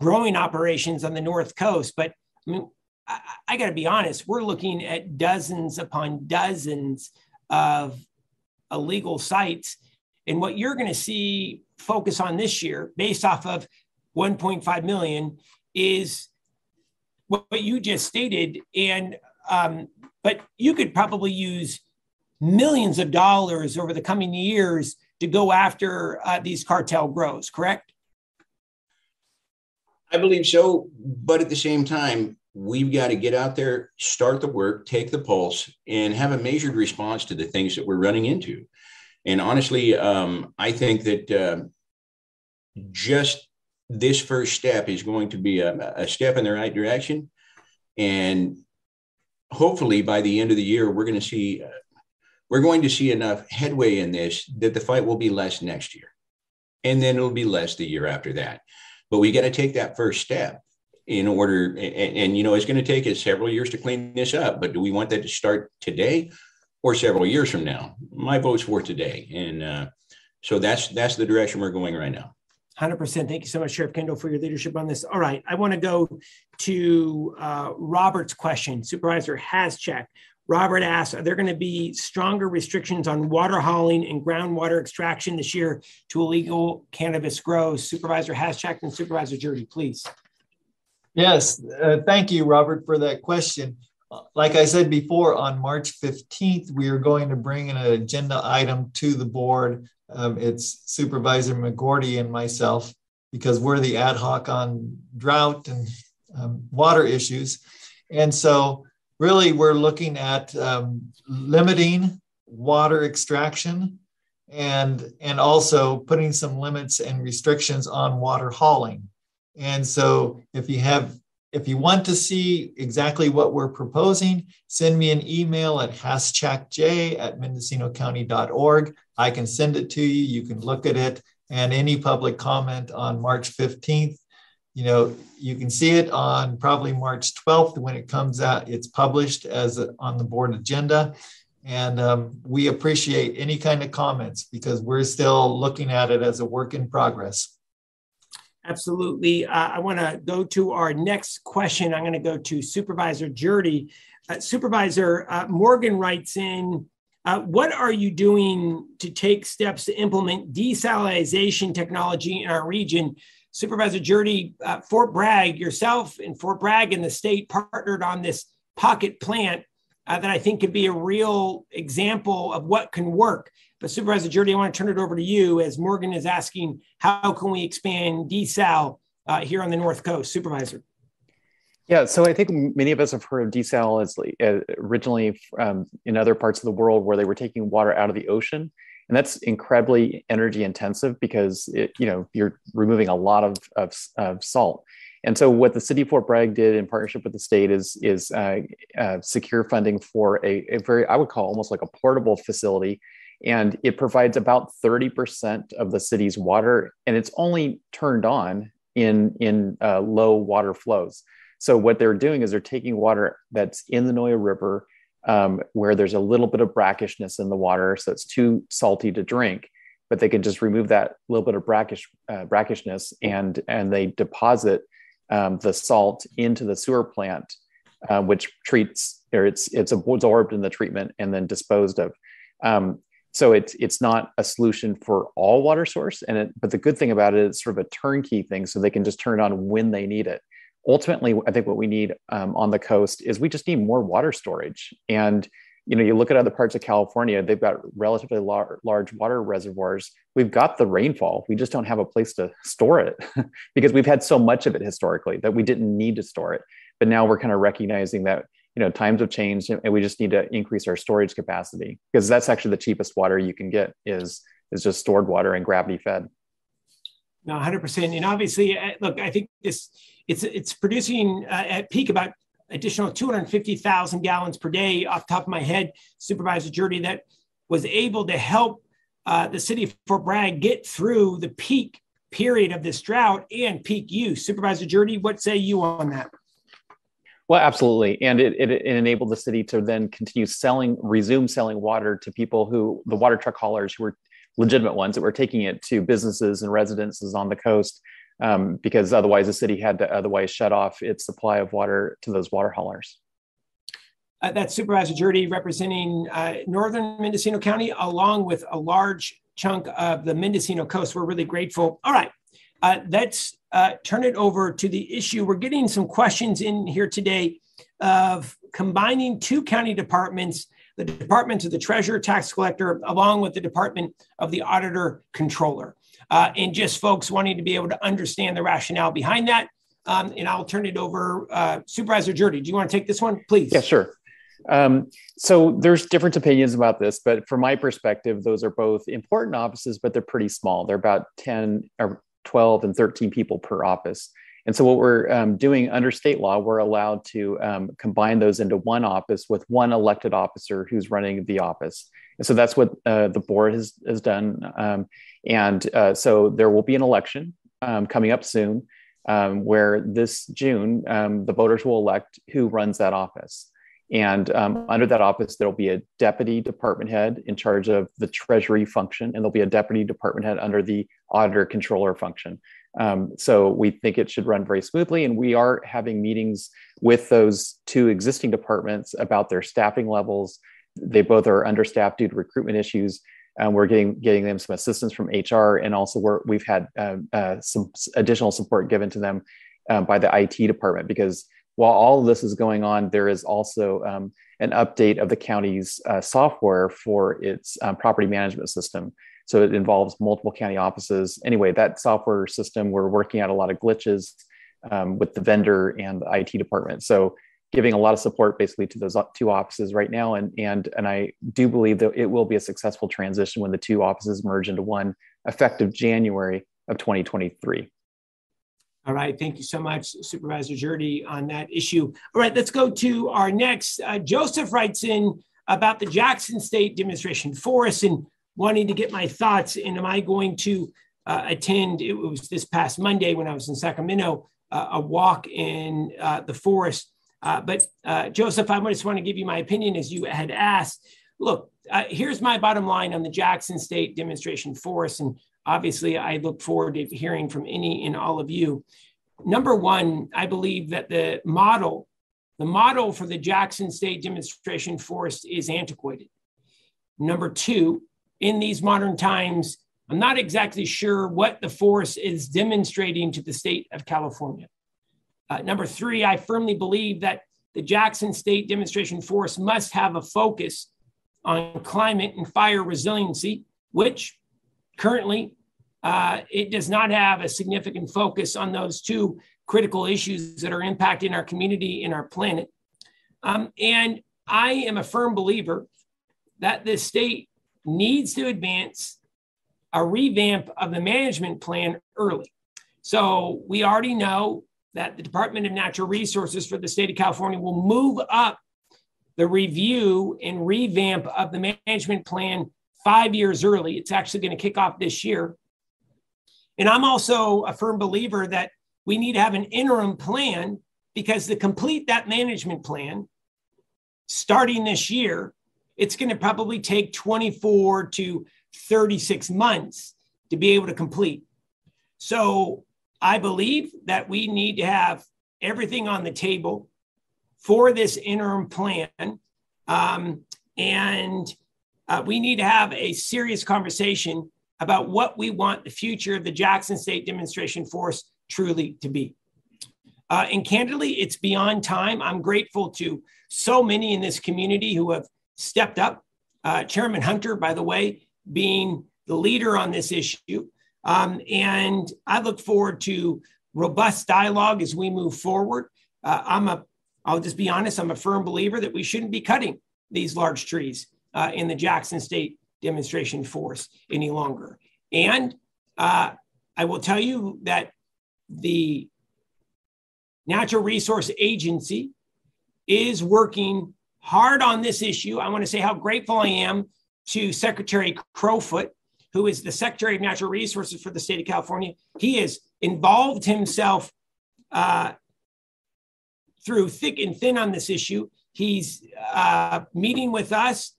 growing operations on the North Coast, but I mean, I, I got to be honest, we're looking at dozens upon dozens of illegal sites. And what you're going to see focus on this year, based off of 1.5 million, is what you just stated. And um, but you could probably use millions of dollars over the coming years to go after uh, these cartel grows, correct? I believe so. But at the same time, we've got to get out there, start the work, take the pulse, and have a measured response to the things that we're running into. And honestly, um, I think that uh, just this first step is going to be a, a step in the right direction. And hopefully by the end of the year, we're going to see uh, we're going to see enough headway in this that the fight will be less next year, and then it'll be less the year after that. But we got to take that first step in order, and, and you know it's going to take us several years to clean this up. But do we want that to start today or several years from now? My vote's for today, and uh, so that's that's the direction we're going right now. 100%. Thank you so much, Sheriff Kendall, for your leadership on this. All right, I want to go to uh, Robert's question. Supervisor Haschak. Robert asks, are there going to be stronger restrictions on water hauling and groundwater extraction this year to illegal cannabis grows? Supervisor Haschak and Supervisor Gjerde, please. Yes, uh, thank you, Robert, for that question. Like I said before, on March 15th, we are going to bring an agenda item to the board um, it's Supervisor McGourty and myself because we're the ad hoc on drought and um, water issues. And so, really, we're looking at um, limiting water extraction and, and also putting some limits and restrictions on water hauling. And so, if you have if you want to see exactly what we're proposing, send me an email at haschakj at mendocinocounty.org. I can send it to you. You can look at it and any public comment on March 15th. You know, you can see it on probably March 12th when it comes out. It's published as a, on the board agenda. And um, we appreciate any kind of comments because we're still looking at it as a work in progress. Absolutely. Uh, I want to go to our next question. I'm going to go to Supervisor Gjerde. Uh, Supervisor uh, Morgan writes in, uh, what are you doing to take steps to implement desalination technology in our region? Supervisor Gjerde, uh, Fort Bragg, yourself and Fort Bragg and the state partnered on this pocket plant uh, that I think could be a real example of what can work. But Supervisor Gjerde, I want to turn it over to you as Morgan is asking, how can we expand desal uh, here on the North Coast? Supervisor. Yeah, so I think many of us have heard of desal as uh, originally um, in other parts of the world where they were taking water out of the ocean, and that's incredibly energy intensive because it, you know you're removing a lot of, of, of, salt. And so what the city of Fort Bragg did in partnership with the state is is uh, uh, secure funding for a, a very I would call almost like a portable facility and it provides about 30% of the city's water and it's only turned on in in uh, low water flows. So what they're doing is they're taking water that's in the noyo river um, where there's a little bit of brackishness in the water so it's too salty to drink but they can just remove that little bit of brackish uh, brackishness and and they deposit um, the salt into the sewer plant uh, which treats or it's it's absorbed in the treatment and then disposed of. Um, so it's it's not a solution for all water source and it, but the good thing about it is sort of a turnkey thing so they can just turn it on when they need it. Ultimately i think what we need um, on the coast is we just need more water storage. And you know you look at other parts of california they've got relatively lar- large water reservoirs. We've got the rainfall we just don't have a place to store it because we've had so much of it historically that we didn't need to store it. But now we're kind of recognizing that you know times have changed and we just need to increase our storage capacity because that's actually the cheapest water you can get is is just stored water and gravity fed. No 100% and obviously uh, look i think this it's it's producing uh, at peak about additional 250,000 gallons per day off top of my head supervisor Gjerde that was able to help uh, the city of Fort Bragg get through the peak period of this drought and peak use. Supervisor Gjerde what say you on that well, absolutely, and it, it, it, enabled the city to then continue selling, resume selling water to people who the water truck haulers who were legitimate ones that were taking it to businesses and residences on the coast, um, because otherwise the city had to otherwise shut off its supply of water to those water haulers. Uh, that's Supervisor Gjerde representing uh, northern Mendocino County, along with a large chunk of the Mendocino coast. We're really grateful. All right, uh, let's uh, turn it over to the issue. We're getting some questions in here today of combining two county departments the Department of the Treasurer, Tax Collector, along with the Department of the Auditor Controller. Uh, and just folks wanting to be able to understand the rationale behind that. Um, and I'll turn it over. Uh, Supervisor Gjerde, do you want to take this one, please? Yeah, sure. Um, so there's different opinions about this, but from my perspective, those are both important offices, but they're pretty small. They're about 10 or 12 and 13 people per office. And so, what we're um, doing under state law, we're allowed to um, combine those into one office with one elected officer who's running the office. And so, that's what uh, the board has, has done. Um, and uh, so, there will be an election um, coming up soon um, where this June, um, the voters will elect who runs that office. And under that office, there'll be a deputy department head in charge of the treasury function, and there'll be a deputy department head under the auditor controller function. Um, so we think it should run very smoothly, and we are having meetings with those two existing departments about their staffing levels. They both are understaffed due to recruitment issues. and we're getting getting them some assistance from HR, and also we have had uh, uh, some additional support given to them uh, by the IT department because while all of this is going on, there is also um, an update of the county's uh, software for its um, property management system. So it involves multiple county offices. Anyway, that software system, we're working out a lot of glitches um, with the vendor and the IT department. So giving a lot of support basically to those two offices right now. And, and, and I do believe that it will be a successful transition when the two offices merge into one effective January of 2023. All right, thank you so much, Supervisor Gjerde, on that issue. All right, let's go to our next. Uh, Joseph writes in about the Jackson State Demonstration Forest and wanting to get my thoughts. And am I going to uh, attend? It was this past Monday when I was in Sacramento, uh, a walk in uh, the forest. Uh, but Joseph, I just want to give you my opinion as you had asked. Look, here's my bottom line on the Jackson State Demonstration Forest. And obviously, I look forward to hearing from any and all of you. Number one, I believe that the model, the model for the Jackson State Demonstration Forest is antiquated. Number two, in these modern times, I'm not exactly sure what the force is demonstrating to the state of California. Uh, number three, I firmly believe that the Jackson State Demonstration Forest must have a focus on climate and fire resiliency, which currently uh, it does not have a significant focus on those two critical issues that are impacting our community and our planet. Um, and I am a firm believer that the state needs to advance a revamp of the management plan early. So we already know that the Department of Natural Resources for the state of California will move up the review and revamp of the management plan five years early. It's actually going to kick off this year. And I'm also a firm believer that we need to have an interim plan because to complete that management plan starting this year, it's going to probably take 24 to 36 months to be able to complete. So I believe that we need to have everything on the table for this interim plan. Um, and uh, we need to have a serious conversation about what we want the future of the Jackson State Demonstration Forest truly to be. Uh, and candidly, it's beyond time. I'm grateful to so many in this community who have stepped up. Uh, Chairman Hunter, by the way, being the leader on this issue. Um, and I look forward to robust dialogue as we move forward. Uh, I'm a, I'll just be honest, I'm a firm believer that we shouldn't be cutting these large trees uh, in the Jackson State demonstration forest any longer. And uh, I will tell you that the Natural Resource Agency is working hard on this issue. I want to say how grateful I am to Secretary Crowfoot, who is the Secretary of Natural Resources for the state of California. He has involved himself uh, through thick and thin on this issue. He's uh, meeting with us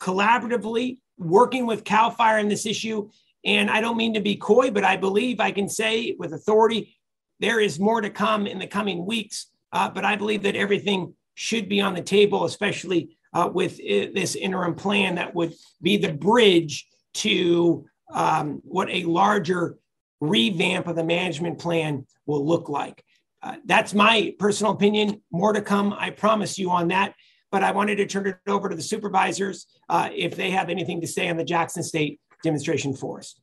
collaboratively, working with CAL FIRE on this issue. And I don't mean to be coy, but I believe I can say with authority there is more to come in the coming weeks. Uh, but I believe that everything should be on the table, especially uh, with uh, this interim plan that would be the bridge to um, what a larger revamp of the management plan will look like. Uh, that's my personal opinion. More to come, I promise you on that. But I wanted to turn it over to the supervisors uh, if they have anything to say on the Jackson State demonstration forest.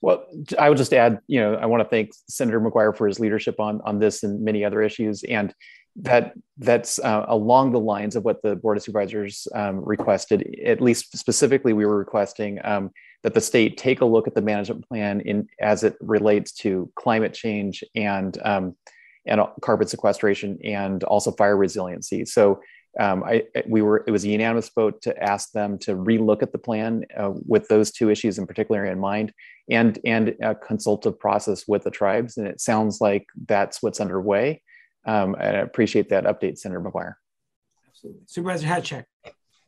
Well, I would just add, you know, I want to thank Senator McGuire for his leadership on on this and many other issues, and that that's uh, along the lines of what the Board of Supervisors um, requested. At least specifically, we were requesting um, that the state take a look at the management plan in as it relates to climate change and um, and carbon sequestration and also fire resiliency. So um, I, we were it was a unanimous vote to ask them to relook at the plan uh, with those two issues in particular in mind, and and a consultative process with the tribes. And it sounds like that's what's underway. Um, and I appreciate that update, Senator McGuire. Absolutely, Supervisor Haschak.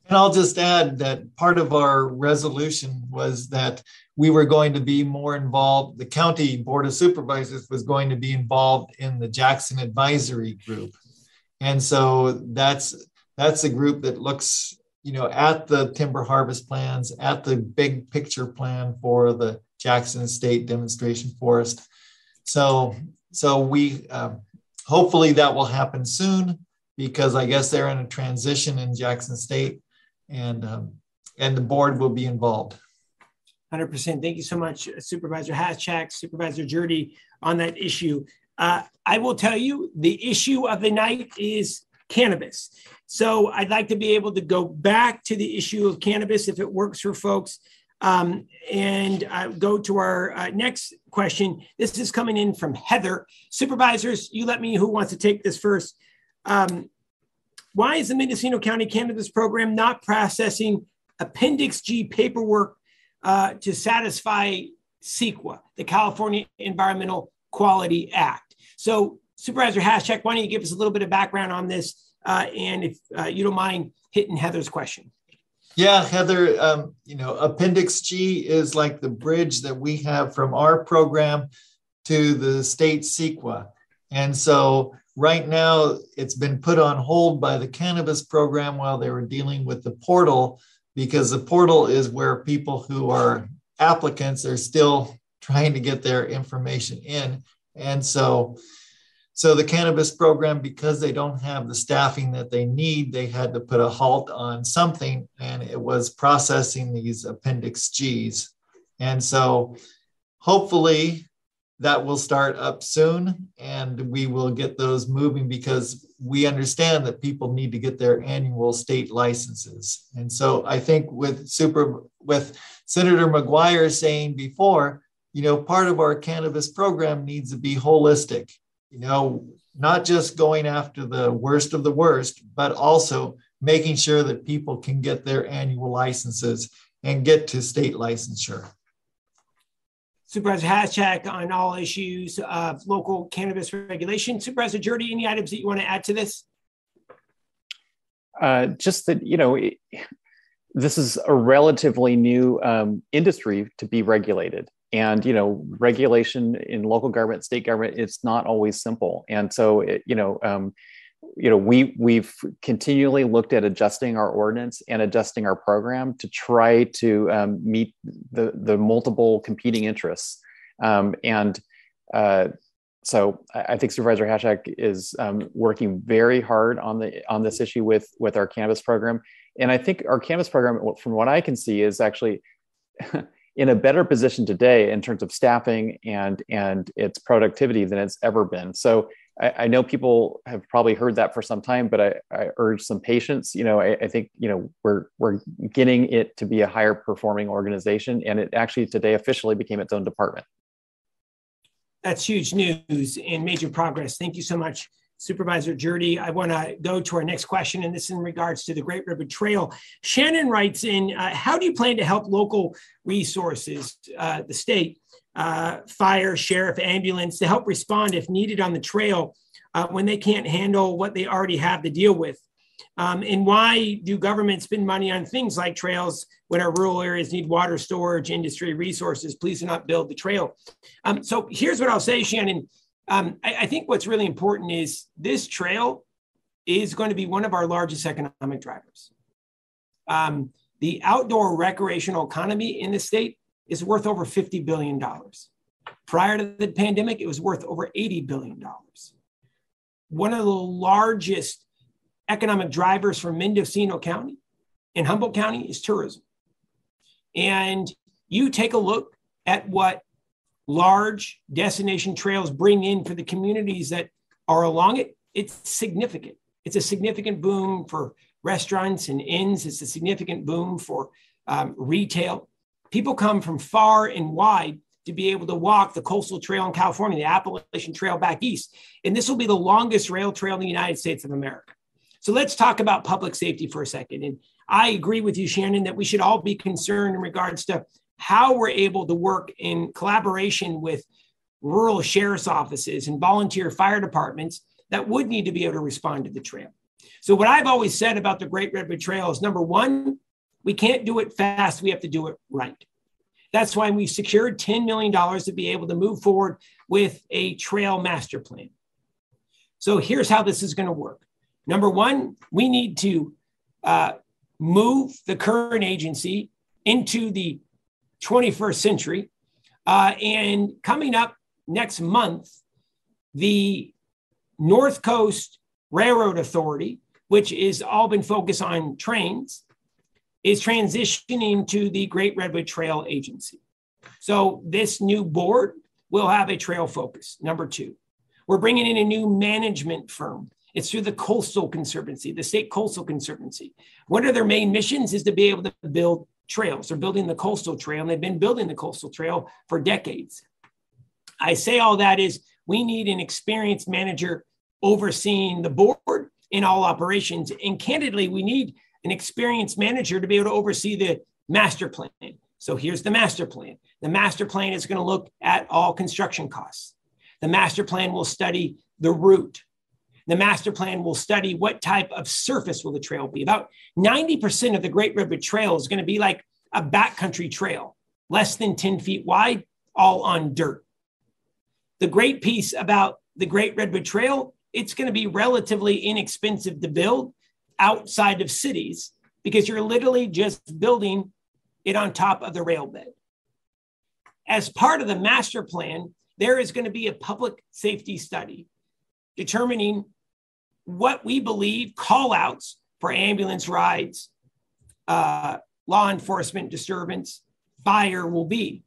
And I'll just add that part of our resolution was that we were going to be more involved. The county board of supervisors was going to be involved in the Jackson advisory group, and so that's that's a group that looks you know at the timber harvest plans at the big picture plan for the jackson state demonstration forest. So so we uh, hopefully that will happen soon because i guess they're in a transition in jackson state and um, and the board will be involved. 100% thank you so much supervisor Haschak supervisor Gjerde, on that issue. Uh, i will tell you the issue of the night is cannabis so I'd like to be able to go back to the issue of cannabis if it works for folks. Um, and uh, go to our uh, next question. This is coming in from Heather. Supervisors, you let me who wants to take this first. Um, why is the Mendocino County Cannabis Program not processing Appendix G paperwork uh, to satisfy CEQA, the California Environmental Quality Act? So, Supervisor Haschak, why don't you give us a little bit of background on this uh, and if uh, you don't mind hitting Heather's question. Yeah, Heather, um, you know, Appendix G is like the bridge that we have from our program to the state CEQA. And so right now it's been put on hold by the cannabis program while they were dealing with the portal because the portal is where people who are applicants are still trying to get their information in. And so so the cannabis program, because they don't have the staffing that they need, they had to put a halt on something, and it was processing these Appendix Gs. And so hopefully that will start up soon and we will get those moving because we understand that people need to get their annual state licenses. And so I think with super with Senator McGuire saying before, you know, part of our cannabis program needs to be holistic you know, not just going after the worst of the worst, but also making sure that people can get their annual licenses. and get to state licensure. Supervisor Haschak on all issues of local cannabis regulation. Supervisor Gjerde, any items that you want to add to this? Uh, just that, you know, it, this is a relatively new um, industry to be regulated. And, you know, regulation in local government, state government, it's not always simple. And so, it, you know, um, you know we we've continually looked at adjusting our ordinance and adjusting our program to try to um, meet the the multiple competing interests um, and uh, so I think Supervisor Haschak is um, working very hard on the on this issue with with our cannabis program, and I think our cannabis program, from what I can see, is actually in a better position today in terms of staffing and and its productivity than it's ever been. So I, I, know people have probably heard that for some time, but I, I urge some patience. You know, I, I, think you know we're we're getting it to be a higher performing organization, and it actually today officially became its own department. That's huge news and major progress. Thank you so much, Supervisor Gjerde. I want to go to our next question, and this is in regards to the Great Redwood Trail. Shannon writes in, uh, how do you plan to help local resources, uh, the state, uh, fire, sheriff, ambulance to help respond if needed on the trail uh, when they can't handle what they already have to deal with. Um, and why do governments spend money on things like trails when our rural areas need water storage, industry resources? Please do not build the trail. Um, so here's what I'll say, Shannon. Um, I, I think what's really important is this trail is going to be one of our largest economic drivers. Um, the outdoor recreational economy in the state is worth over $50 billion. Prior to the pandemic, it was worth over $80 billion. One of the largest economic drivers for Mendocino County and Humboldt County is tourism. And you take a look at what large destination trails bring in for the communities that are along it, it's significant. It's a significant boom for restaurants and inns. It's a significant boom for um, retail people come from far and wide to be able to walk the coastal trail in California, the Appalachian Trail back east. And this will be the longest rail trail in the United States of America. So let's talk about public safety for a second. And I agree with you, Shannon, that we should all be concerned in regards to how we're able to work in collaboration with rural sheriff's offices and volunteer fire departments that would need to be able to respond to the trail. So, what I've always said about the Great Redwood Trail is number one, we can't do it fast. We have to do it right. That's why we secured $10 million to be able to move forward with a trail master plan. So here's how this is going to work. Number one, we need to uh, move the current agency into the 21st century. Uh, and coming up next month, the North Coast Railroad Authority, which is all been focused on trains, is transitioning to the Great Redwood Trail Agency. So this new board will have a trail focus. Number two, we're bringing in a new management firm. It's through the Coastal Conservancy, the State Coastal Conservancy. One of their main missions is to be able to build trails. They're building the coastal trail, and they've been building the coastal trail for decades. I say all that is we need an experienced manager overseeing the board in all operations. And candidly, we need an experienced manager to be able to oversee the master plan. So here's the master plan. The master plan is going to look at all construction costs. The master plan will study the route. The master plan will study what type of surface will the trail be. About 90% of the Great Redwood Trail is going to be like a backcountry trail, less than 10 feet wide, all on dirt. The great piece about the Great Redwood Trail, it's going to be relatively inexpensive to build outside of cities because you're literally just building it on top of the rail bed. As part of the master plan, there is going to be a public safety study determining what we believe call outs for ambulance rides, uh, law enforcement disturbance, fire will be.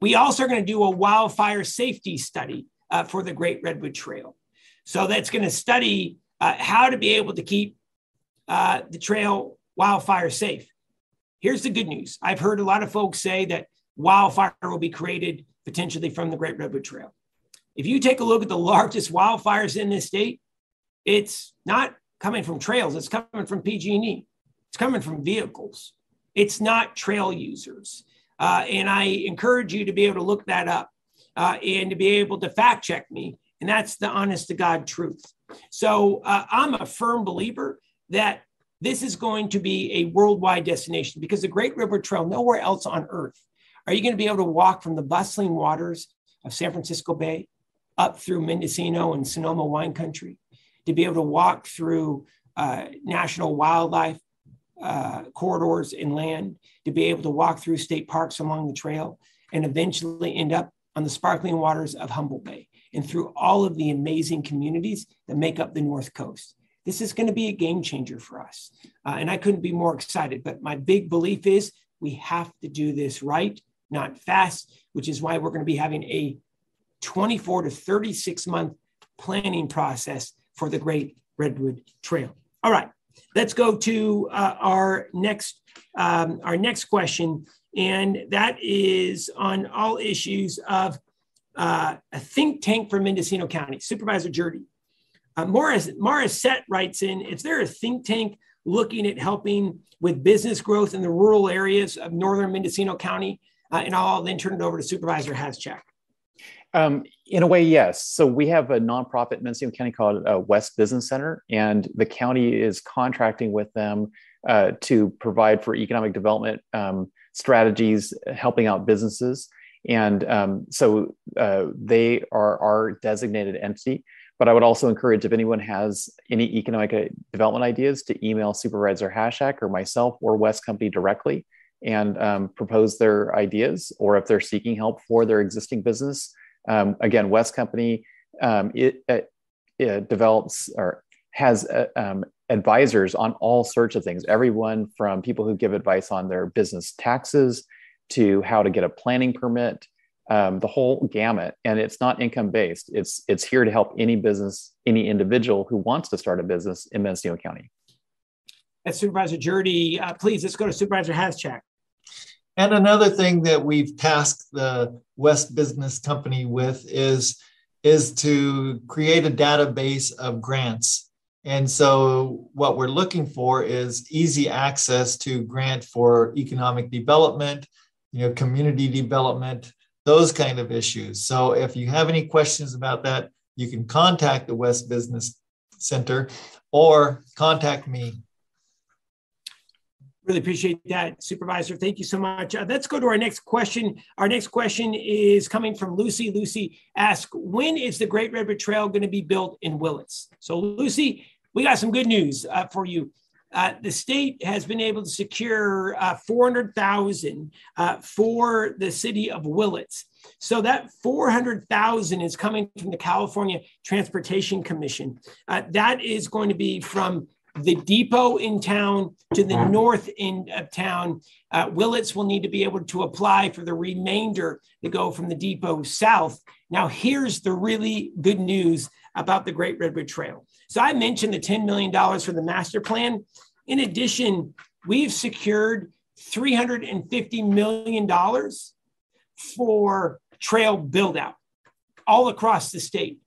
We also are going to do a wildfire safety study uh, for the Great Redwood Trail. So that's going to study uh, how to be able to keep uh, the trail wildfire safe. Here's the good news I've heard a lot of folks say that wildfire will be created potentially from the Great Redwood Trail. If you take a look at the largest wildfires in this state, it's not coming from trails, it's coming from PG&E. It's coming from vehicles. It's not trail users. Uh, and I encourage you to be able to look that up uh, and to be able to fact check me. And that's the honest to God truth. So uh, I'm a firm believer that this is going to be a worldwide destination because the Great Redwood Trail, nowhere else on earth, are you going to be able to walk from the bustling waters of San Francisco Bay up through Mendocino and Sonoma wine country, to be able to walk through uh, national wildlife uh, corridors inland, to be able to walk through state parks along the trail, and eventually end up on the sparkling waters of Humboldt Bay and through all of the amazing communities that make up the North Coast. This is going to be a game changer for us. Uh, and I couldn't be more excited. But my big belief is we have to do this right, not fast, which is why we're going to be having a 24 to 36 month planning process for the Great Redwood Trail. All right, let's go to uh, our next um, our next question, and that is on all issues of uh, a think tank for Mendocino County. Supervisor Gjerde. Uh, Morris Morissette writes in: Is there a think tank looking at helping with business growth in the rural areas of northern Mendocino County? Uh, and I'll then turn it over to Supervisor Haschak. Um, in a way, yes. So we have a nonprofit in Mendocino County called uh, West Business Center, and the county is contracting with them uh, to provide for economic development um, strategies, helping out businesses. And um, so uh, they are our designated entity. But I would also encourage if anyone has any economic uh, development ideas to email Supervisor Haschak or myself or West Company directly and um, propose their ideas, or if they're seeking help for their existing business um, again, West Company um, it, it, it, develops or has uh, um, advisors on all sorts of things. Everyone from people who give advice on their business taxes to how to get a planning permit, um, the whole gamut. And it's not income based. It's it's here to help any business, any individual who wants to start a business in Mendocino County. That's Supervisor Gjerde. Uh, please, let's go to Supervisor Haschak. And another thing that we've tasked the West Business Company with is, is to create a database of grants. And so what we're looking for is easy access to grant for economic development, you know, community development, those kind of issues. So if you have any questions about that, you can contact the West Business Center or contact me Really appreciate that, Supervisor. Thank you so much. Uh, let's go to our next question. Our next question is coming from Lucy. Lucy asks, when is the Great Redwood Trail going to be built in Willits? So, Lucy, we got some good news uh, for you. Uh, the state has been able to secure uh, 400,000 uh, for the city of Willits. So that 400,000 is coming from the California Transportation Commission. Uh, that is going to be from the depot in town to the north end of town. Uh, Willits will need to be able to apply for the remainder to go from the depot south. Now, here's the really good news about the Great Redwood Trail. So I mentioned the $10 million for the master plan. In addition, we've secured $350 million for trail build out all across the state.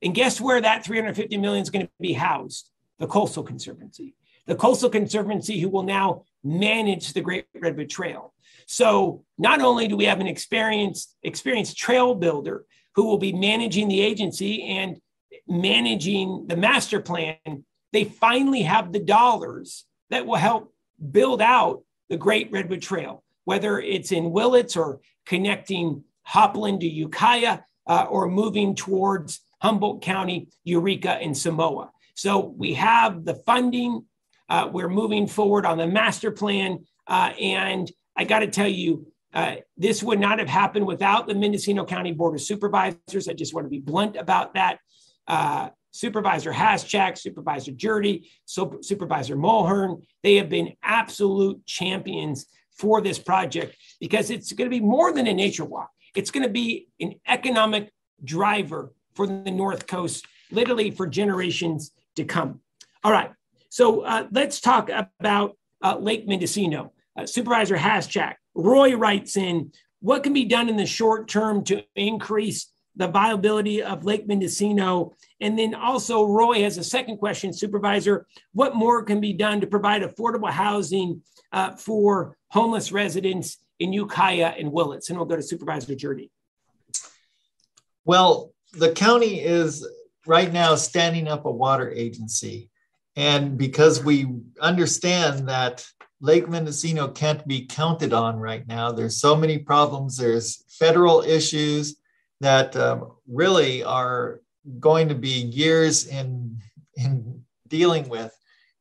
And guess where that 350 million is going to be housed? The Coastal Conservancy, the Coastal Conservancy who will now manage the Great Redwood Trail. So not only do we have an experienced, experienced trail builder who will be managing the agency and managing the master plan, they finally have the dollars that will help build out the Great Redwood Trail, whether it's in Willits or connecting Hopland to Ukiah uh, or moving towards Humboldt County, Eureka, and Samoa. So we have the funding. Uh, we're moving forward on the master plan. Uh, and I got to tell you, uh, this would not have happened without the Mendocino County Board of Supervisors. I just want to be blunt about that. Uh, Supervisor Haschak, Supervisor Gjerde, so Supervisor Mulheren, they have been absolute champions for this project because it's going to be more than a nature walk. It's going to be an economic driver for the North Coast, literally for generations to come. All right, so uh, let's talk about uh, Lake Mendocino. Uh, Supervisor Haschak, Roy writes in, what can be done in the short term to increase the viability of Lake Mendocino? And then also, Roy has a second question, Supervisor. What more can be done to provide affordable housing uh, for homeless residents in Ukiah and Willits? And we'll go to Supervisor Gjerde. Well, the county is right now standing up a water agency. And because we understand that Lake Mendocino can't be counted on right now, there's so many problems. There's federal issues that um, really are going to be years in, in dealing with.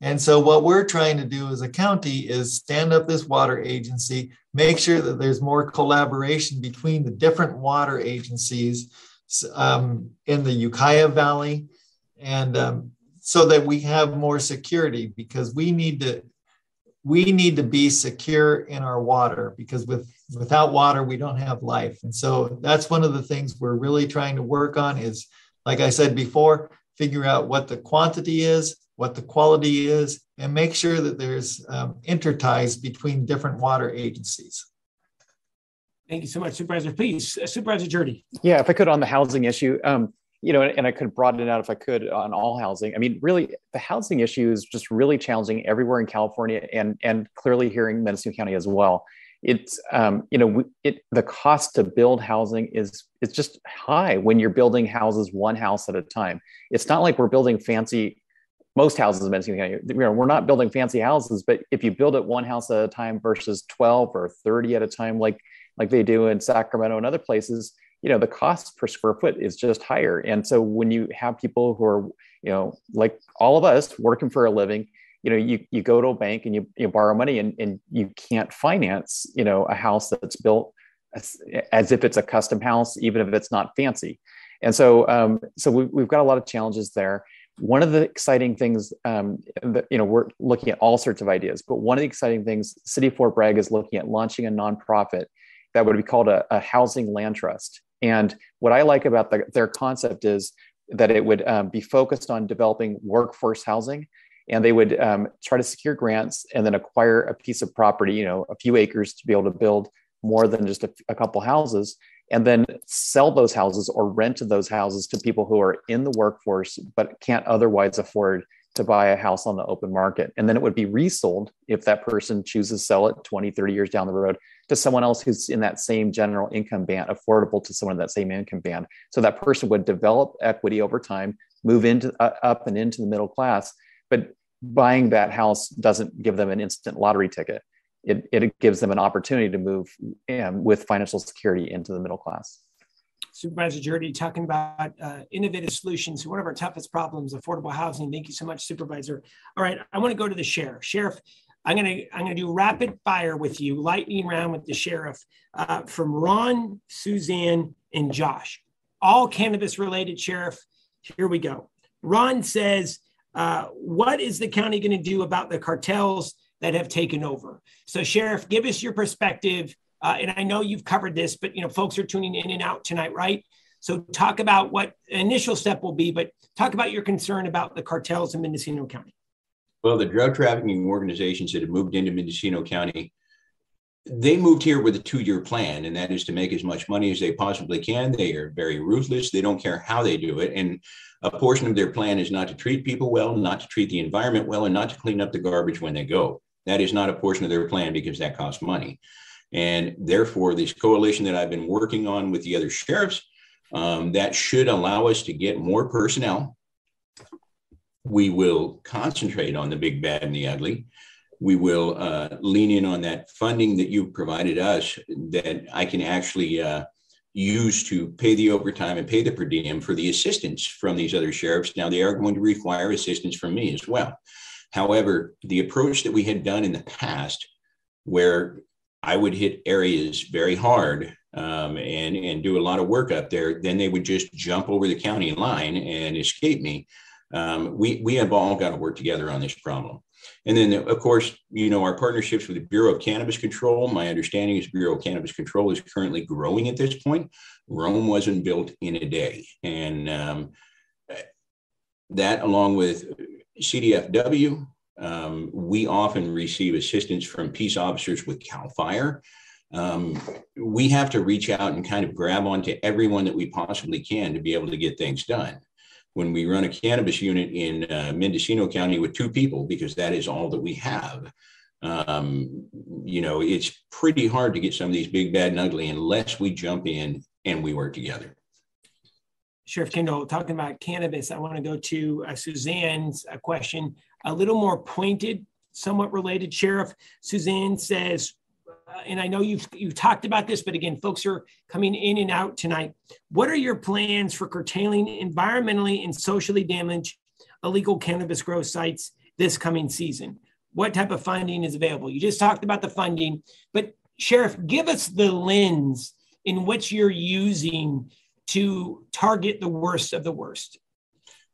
And so, what we're trying to do as a county is stand up this water agency, make sure that there's more collaboration between the different water agencies um, in the Ukiah Valley, and um, so that we have more security because we need to we need to be secure in our water because with without water we don't have life. And so that's one of the things we're really trying to work on is like i said before figure out what the quantity is what the quality is and make sure that there's um, interties between different water agencies thank you so much supervisor please uh, supervisor Gjerde. yeah if i could on the housing issue um, you know, and I could broaden it out if I could on all housing. I mean, really, the housing issue is just really challenging everywhere in California and and clearly here in Mendocino County as well. It's um, you know, it the cost to build housing is it's just high when you're building houses one house at a time. It's not like we're building fancy. Most houses in Mendocino County, you know, we're not building fancy houses, but if you build it one house at a time versus twelve or thirty at a time, like like they do in Sacramento and other places, you know the cost per square foot is just higher. And so when you have people who are you know like all of us working for a living you know you, you go to a bank and you, you borrow money and, and you can't finance you know a house that's built as, as if it's a custom house even if it's not fancy. And so um, so we, we've got a lot of challenges there. One of the exciting things um, that, you know we're looking at all sorts of ideas but one of the exciting things city fort bragg is looking at launching a nonprofit that would be called a, a housing land trust and what I like about the, their concept is that it would um, be focused on developing workforce housing and they would um, try to secure grants and then acquire a piece of property, you know, a few acres to be able to build more than just a, a couple houses and then sell those houses or rent those houses to people who are in the workforce but can't otherwise afford to buy a house on the open market. And then it would be resold if that person chooses to sell it 20, 30 years down the road to someone else who's in that same general income band, affordable to someone in that same income band. So that person would develop equity over time, move into uh, up and into the middle class. But buying that house doesn't give them an instant lottery ticket. It, it gives them an opportunity to move um, with financial security into the middle class. Supervisor Gjerde talking about uh, innovative solutions. To one of our toughest problems, affordable housing. Thank you so much, Supervisor. All right, I want to go to the sheriff. Sheriff, I'm gonna I'm gonna do rapid fire with you, lightning round with the sheriff uh, from Ron, Suzanne, and Josh. All cannabis related, sheriff. Here we go. Ron says, uh, "What is the county going to do about the cartels that have taken over?" So, sheriff, give us your perspective. Uh, and I know you've covered this, but you know, folks are tuning in and out tonight, right? So, talk about what initial step will be, but talk about your concern about the cartels in Mendocino County. Well, the drug trafficking organizations that have moved into Mendocino County, they moved here with a two year plan, and that is to make as much money as they possibly can. They are very ruthless. They don't care how they do it. And a portion of their plan is not to treat people well, not to treat the environment well, and not to clean up the garbage when they go. That is not a portion of their plan because that costs money. And therefore, this coalition that I've been working on with the other sheriffs, um, that should allow us to get more personnel we will concentrate on the big, bad, and the ugly. We will uh, lean in on that funding that you've provided us that I can actually uh, use to pay the overtime and pay the per diem for the assistance from these other sheriffs. Now, they are going to require assistance from me as well. However, the approach that we had done in the past, where I would hit areas very hard um, and, and do a lot of work up there, then they would just jump over the county line and escape me um, we, we have all got to work together on this problem. And then, of course, you know, our partnerships with the Bureau of Cannabis Control. My understanding is Bureau of Cannabis Control is currently growing at this point. Rome wasn't built in a day. And um, that, along with CDFW, um, we often receive assistance from peace officers with CAL FIRE. Um, we have to reach out and kind of grab onto everyone that we possibly can to be able to get things done when we run a cannabis unit in uh, Mendocino County with two people, because that is all that we have. um, you know, it's pretty hard to get some of these big, bad, and ugly unless we jump in and we work together. Sheriff Kendall, talking about cannabis, I want to go to uh, Suzanne's uh, question, a little more pointed, somewhat related. Sheriff Suzanne says, Uh, and I know you've you've talked about this, but again, folks are coming in and out tonight. What are your plans for curtailing environmentally and socially damaged illegal cannabis grow sites this coming season? What type of funding is available? You just talked about the funding, but Sheriff, give us the lens in which you're using to target the worst of the worst.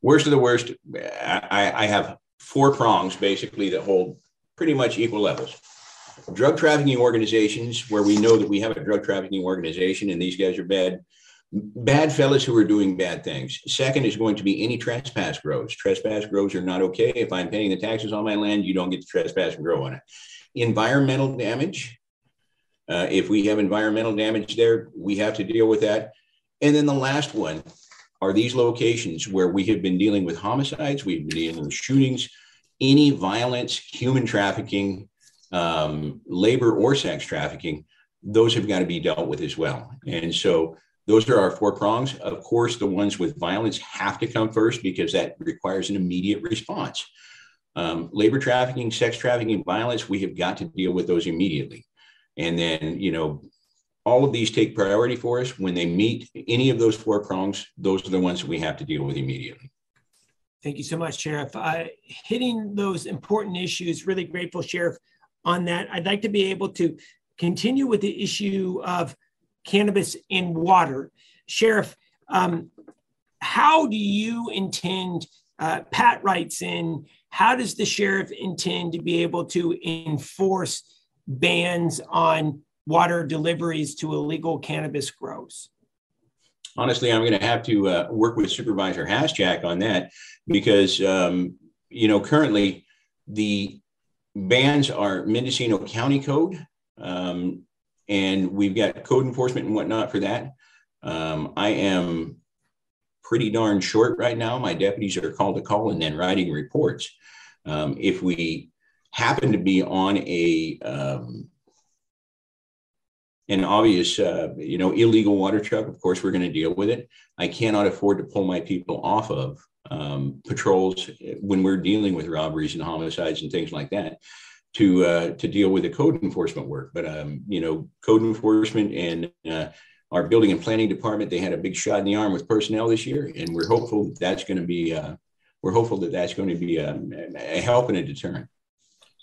Worst of the worst, I, I have four prongs basically that hold pretty much equal levels drug trafficking organizations where we know that we have a drug trafficking organization and these guys are bad bad fellas who are doing bad things. Second is going to be any trespass grows. Trespass grows are not okay. If i'm paying the taxes on my land you don't get to trespass and grow on it. Environmental damage uh, if we have environmental damage there we have to deal with that. And then the last one are these locations where we have been dealing with homicides we've been dealing with shootings any violence human trafficking um, labor or sex trafficking, those have got to be dealt with as well. And so those are our four prongs. Of course, the ones with violence have to come first because that requires an immediate response. Um, labor trafficking, sex trafficking, violence, we have got to deal with those immediately. And then, you know, all of these take priority for us. When they meet any of those four prongs, those are the ones that we have to deal with immediately. Thank you so much, Sheriff. Uh, hitting those important issues, really grateful, Sheriff, on that. I'd like to be able to continue with the issue of cannabis in water. Sheriff, um, how do you intend, uh, Pat writes in, how does the sheriff intend to be able to enforce bans on water deliveries to illegal cannabis grows? Honestly, I'm going to have to uh, work with Supervisor Haschak on that because, um, you know, currently the bans are Mendocino County Code, um, and we've got code enforcement and whatnot for that. Um, I am pretty darn short right now. My deputies are called to call and then writing reports. Um, if we happen to be on a um, an obvious, uh, you know, illegal water truck, of course, we're going to deal with it. I cannot afford to pull my people off of um, patrols when we're dealing with robberies and homicides and things like that to uh, to deal with the code enforcement work. But um, you know, code enforcement and uh, our building and planning department they had a big shot in the arm with personnel this year, and we're hopeful that that's going to be uh, we're hopeful that that's going to be a, um, a help and a deterrent.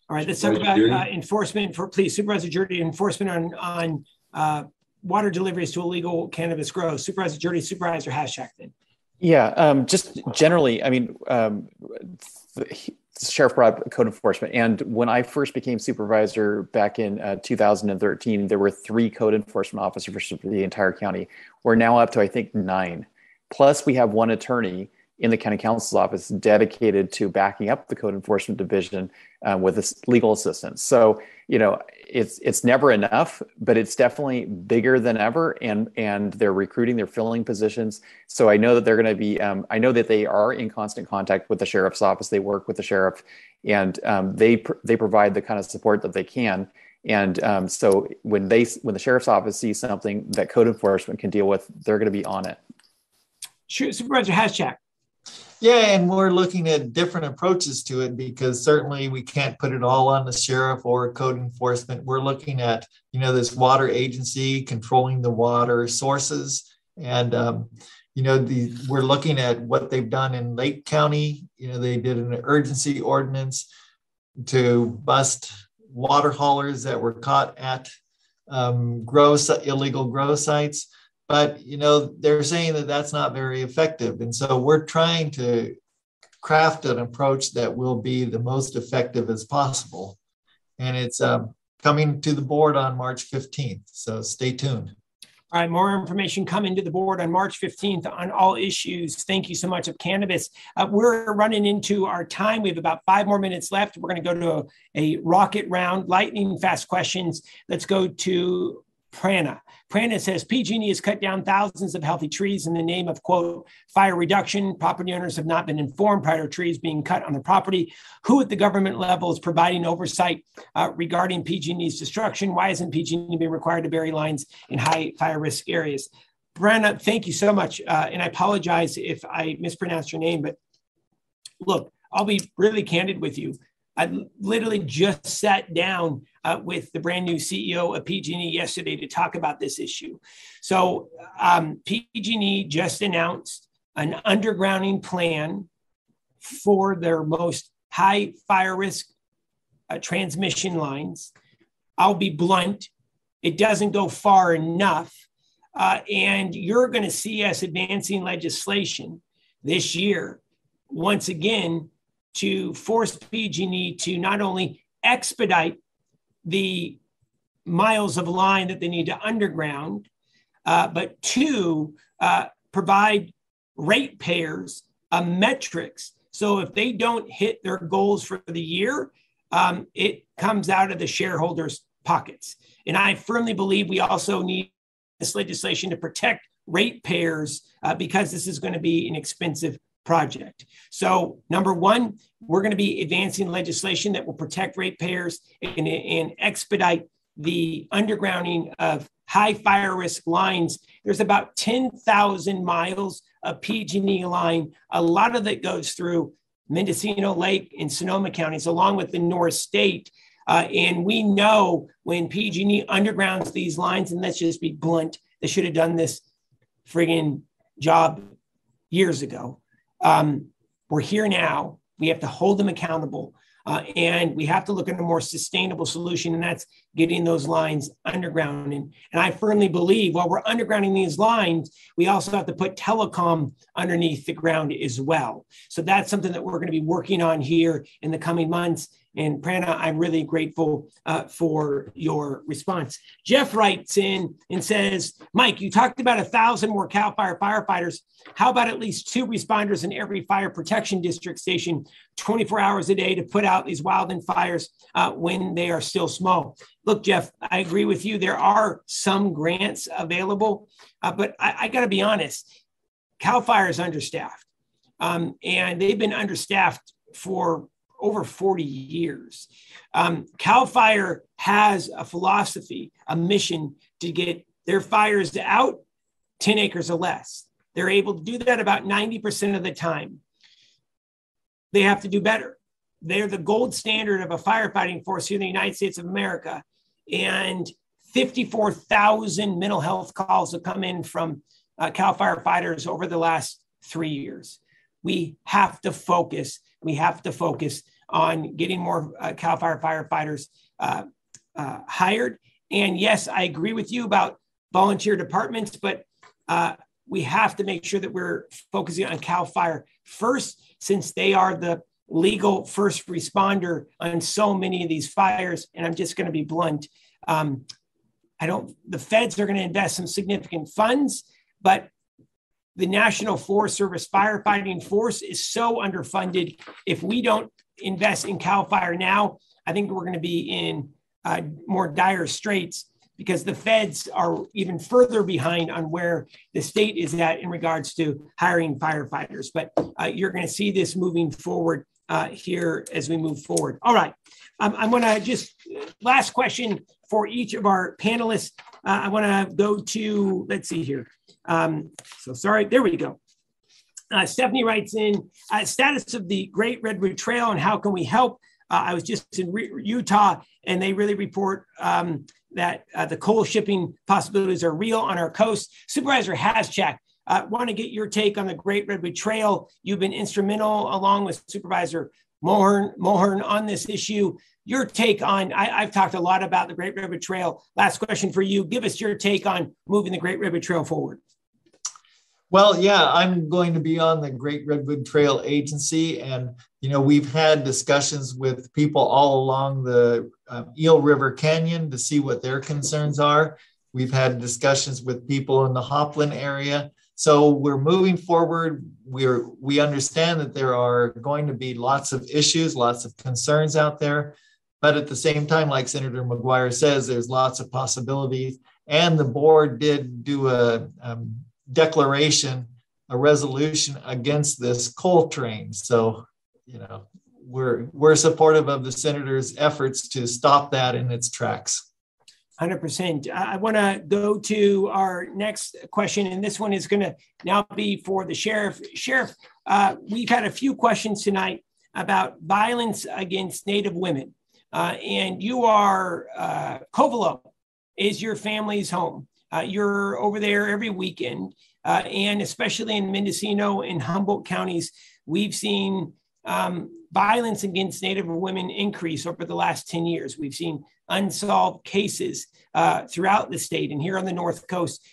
All right, let's talk about uh, enforcement for please Supervisor Gjerde enforcement on on uh, water deliveries to illegal cannabis grows. Supervisor Gjerde, Supervisor Haschak then. Yeah, um, just generally, I mean, um, the, sheriff brought code enforcement, and when I first became supervisor back in uh, 2013, there were three code enforcement officers for the entire county. We're now up to I think nine. Plus, we have one attorney in the county counsel's office dedicated to backing up the code enforcement division uh, with this legal assistance. So, you know, it's it's never enough, but it's definitely bigger than ever, and and they're recruiting, they're filling positions. So I know that they're going to be. Um, I know that they are in constant contact with the sheriff's office. They work with the sheriff, and um, they pr- they provide the kind of support that they can. And um, so when they when the sheriff's office sees something that code enforcement can deal with, they're going to be on it. Supervisor Haschak. Yeah, and we're looking at different approaches to it because certainly we can't put it all on the sheriff or code enforcement. We're looking at, you know, this water agency controlling the water sources. And, um, you know, the, we're looking at what they've done in Lake County. You know, they did an urgency ordinance to bust water haulers that were caught at um, grow, illegal grow sites but you know they're saying that that's not very effective and so we're trying to craft an approach that will be the most effective as possible and it's um, coming to the board on march 15th so stay tuned all right, more information coming to the board on March 15th on all issues. Thank you so much of cannabis. Uh, we're running into our time. We have about five more minutes left. We're going to go to a, a rocket round, lightning fast questions. Let's go to Prana. Prana says PG&E has cut down thousands of healthy trees in the name of quote fire reduction. Property owners have not been informed prior to trees being cut on the property. Who at the government level is providing oversight uh, regarding PG&E's destruction? Why isn't PG&E being required to bury lines in high fire risk areas? Prana, thank you so much, uh, and I apologize if I mispronounced your name, but look, I'll be really candid with you. I literally just sat down uh, with the brand new CEO of PG&E yesterday to talk about this issue. So um, PG&E just announced an undergrounding plan for their most high fire risk uh, transmission lines. I'll be blunt; it doesn't go far enough, uh, and you're going to see us advancing legislation this year once again to force PG&E to not only expedite the miles of line that they need to underground, uh, but two, uh, provide ratepayers a metrics. So if they don't hit their goals for the year, um, it comes out of the shareholders' pockets. And I firmly believe we also need this legislation to protect ratepayers uh, because this is going to be an expensive project. So, number one, we're going to be advancing legislation that will protect ratepayers and, and expedite the undergrounding of high fire risk lines. There's about 10,000 miles of PG&E line. A lot of that goes through Mendocino Lake and Sonoma counties, along with the North State. Uh, and we know when PG&E undergrounds these lines, and let's just be blunt, they should have done this friggin' job years ago. Um, we're here now. We have to hold them accountable. Uh, and we have to look at a more sustainable solution, and that's getting those lines underground. And, and I firmly believe while we're undergrounding these lines, we also have to put telecom underneath the ground as well. So that's something that we're going to be working on here in the coming months. And Prana, I'm really grateful uh, for your response. Jeff writes in and says, Mike, you talked about a thousand more CAL FIRE firefighters. How about at least two responders in every fire protection district station 24 hours a day to put out these wildland fires uh, when they are still small? Look, Jeff, I agree with you. There are some grants available, uh, but I, I got to be honest, CAL FIRE is understaffed. Um, and they've been understaffed for over 40 years. Um, CAL FIRE has a philosophy, a mission to get their fires out 10 acres or less. They're able to do that about 90% of the time. They have to do better. They're the gold standard of a firefighting force here in the United States of America. And 54,000 mental health calls have come in from uh, CAL firefighters over the last three years. We have to focus we have to focus on getting more uh, CAL FIRE firefighters uh, uh, hired. And yes, I agree with you about volunteer departments, but uh, we have to make sure that we're focusing on CAL FIRE first, since they are the legal first responder on so many of these fires. And I'm just going to be blunt. Um, I don't, the feds are going to invest some significant funds, but the National Forest Service firefighting force is so underfunded. If we don't invest in CAL FIRE now, I think we're going to be in uh, more dire straits because the feds are even further behind on where the state is at in regards to hiring firefighters. But uh, you're going to see this moving forward uh, here as we move forward. All right. Um, I'm going to just last question for each of our panelists. Uh, I want to go to, let's see here. Um, so sorry, there we go. Uh, Stephanie writes in uh, status of the Great Redwood Trail and how can we help? Uh, I was just in Re- Utah and they really report um, that uh, the coal shipping possibilities are real on our coast. Supervisor Haschak, uh, want to get your take on the Great Redwood Trail. You've been instrumental, along with Supervisor Mohern, Mohern, on this issue. Your take on, I, have talked a lot about the Great Redwood Trail. Last question for you. Give us your take on moving the Great Redwood Trail forward. Well, yeah, I'm going to be on the Great Redwood Trail Agency. And, you know, we've had discussions with people all along the um, Eel River Canyon to see what their concerns are. We've had discussions with people in the Hopland area. So we're moving forward. We're, we understand that there are going to be lots of issues, lots of concerns out there. But at the same time, like Senator McGuire says, there's lots of possibilities and the board did do a um, declaration, a resolution against this coal train. So, you know, we're we're supportive of the senator's efforts to stop that in its tracks. 100%. I want to go to our next question, and this one is going to now be for the sheriff. Sheriff, uh, we've had a few questions tonight about violence against Native women, uh, and you are uh, Covelo is your family's home. Uh, you're over there every weekend, uh, and especially in Mendocino and Humboldt counties, we've seen um, violence against Native women increase over the last 10 years. We've seen unsolved cases uh, throughout the state and here on the North Coast.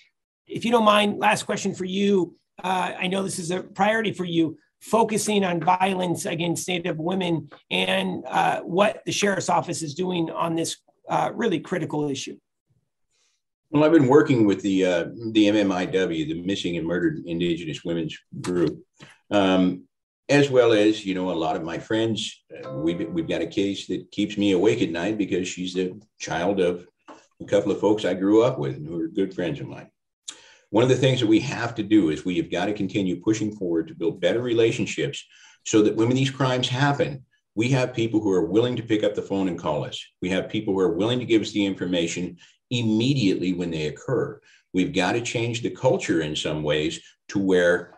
If you don't mind, last question for you. Uh, I know this is a priority for you, focusing on violence against Native women and uh, what the Sheriff's Office is doing on this uh, really critical issue. Well, I've been working with the uh, the MMIW, the Missing and Murdered Indigenous Women's Group, um, as well as you know a lot of my friends. Uh, we've we've got a case that keeps me awake at night because she's the child of a couple of folks I grew up with and who are good friends of mine. One of the things that we have to do is we have got to continue pushing forward to build better relationships so that when these crimes happen, we have people who are willing to pick up the phone and call us. We have people who are willing to give us the information immediately when they occur. We've got to change the culture in some ways to where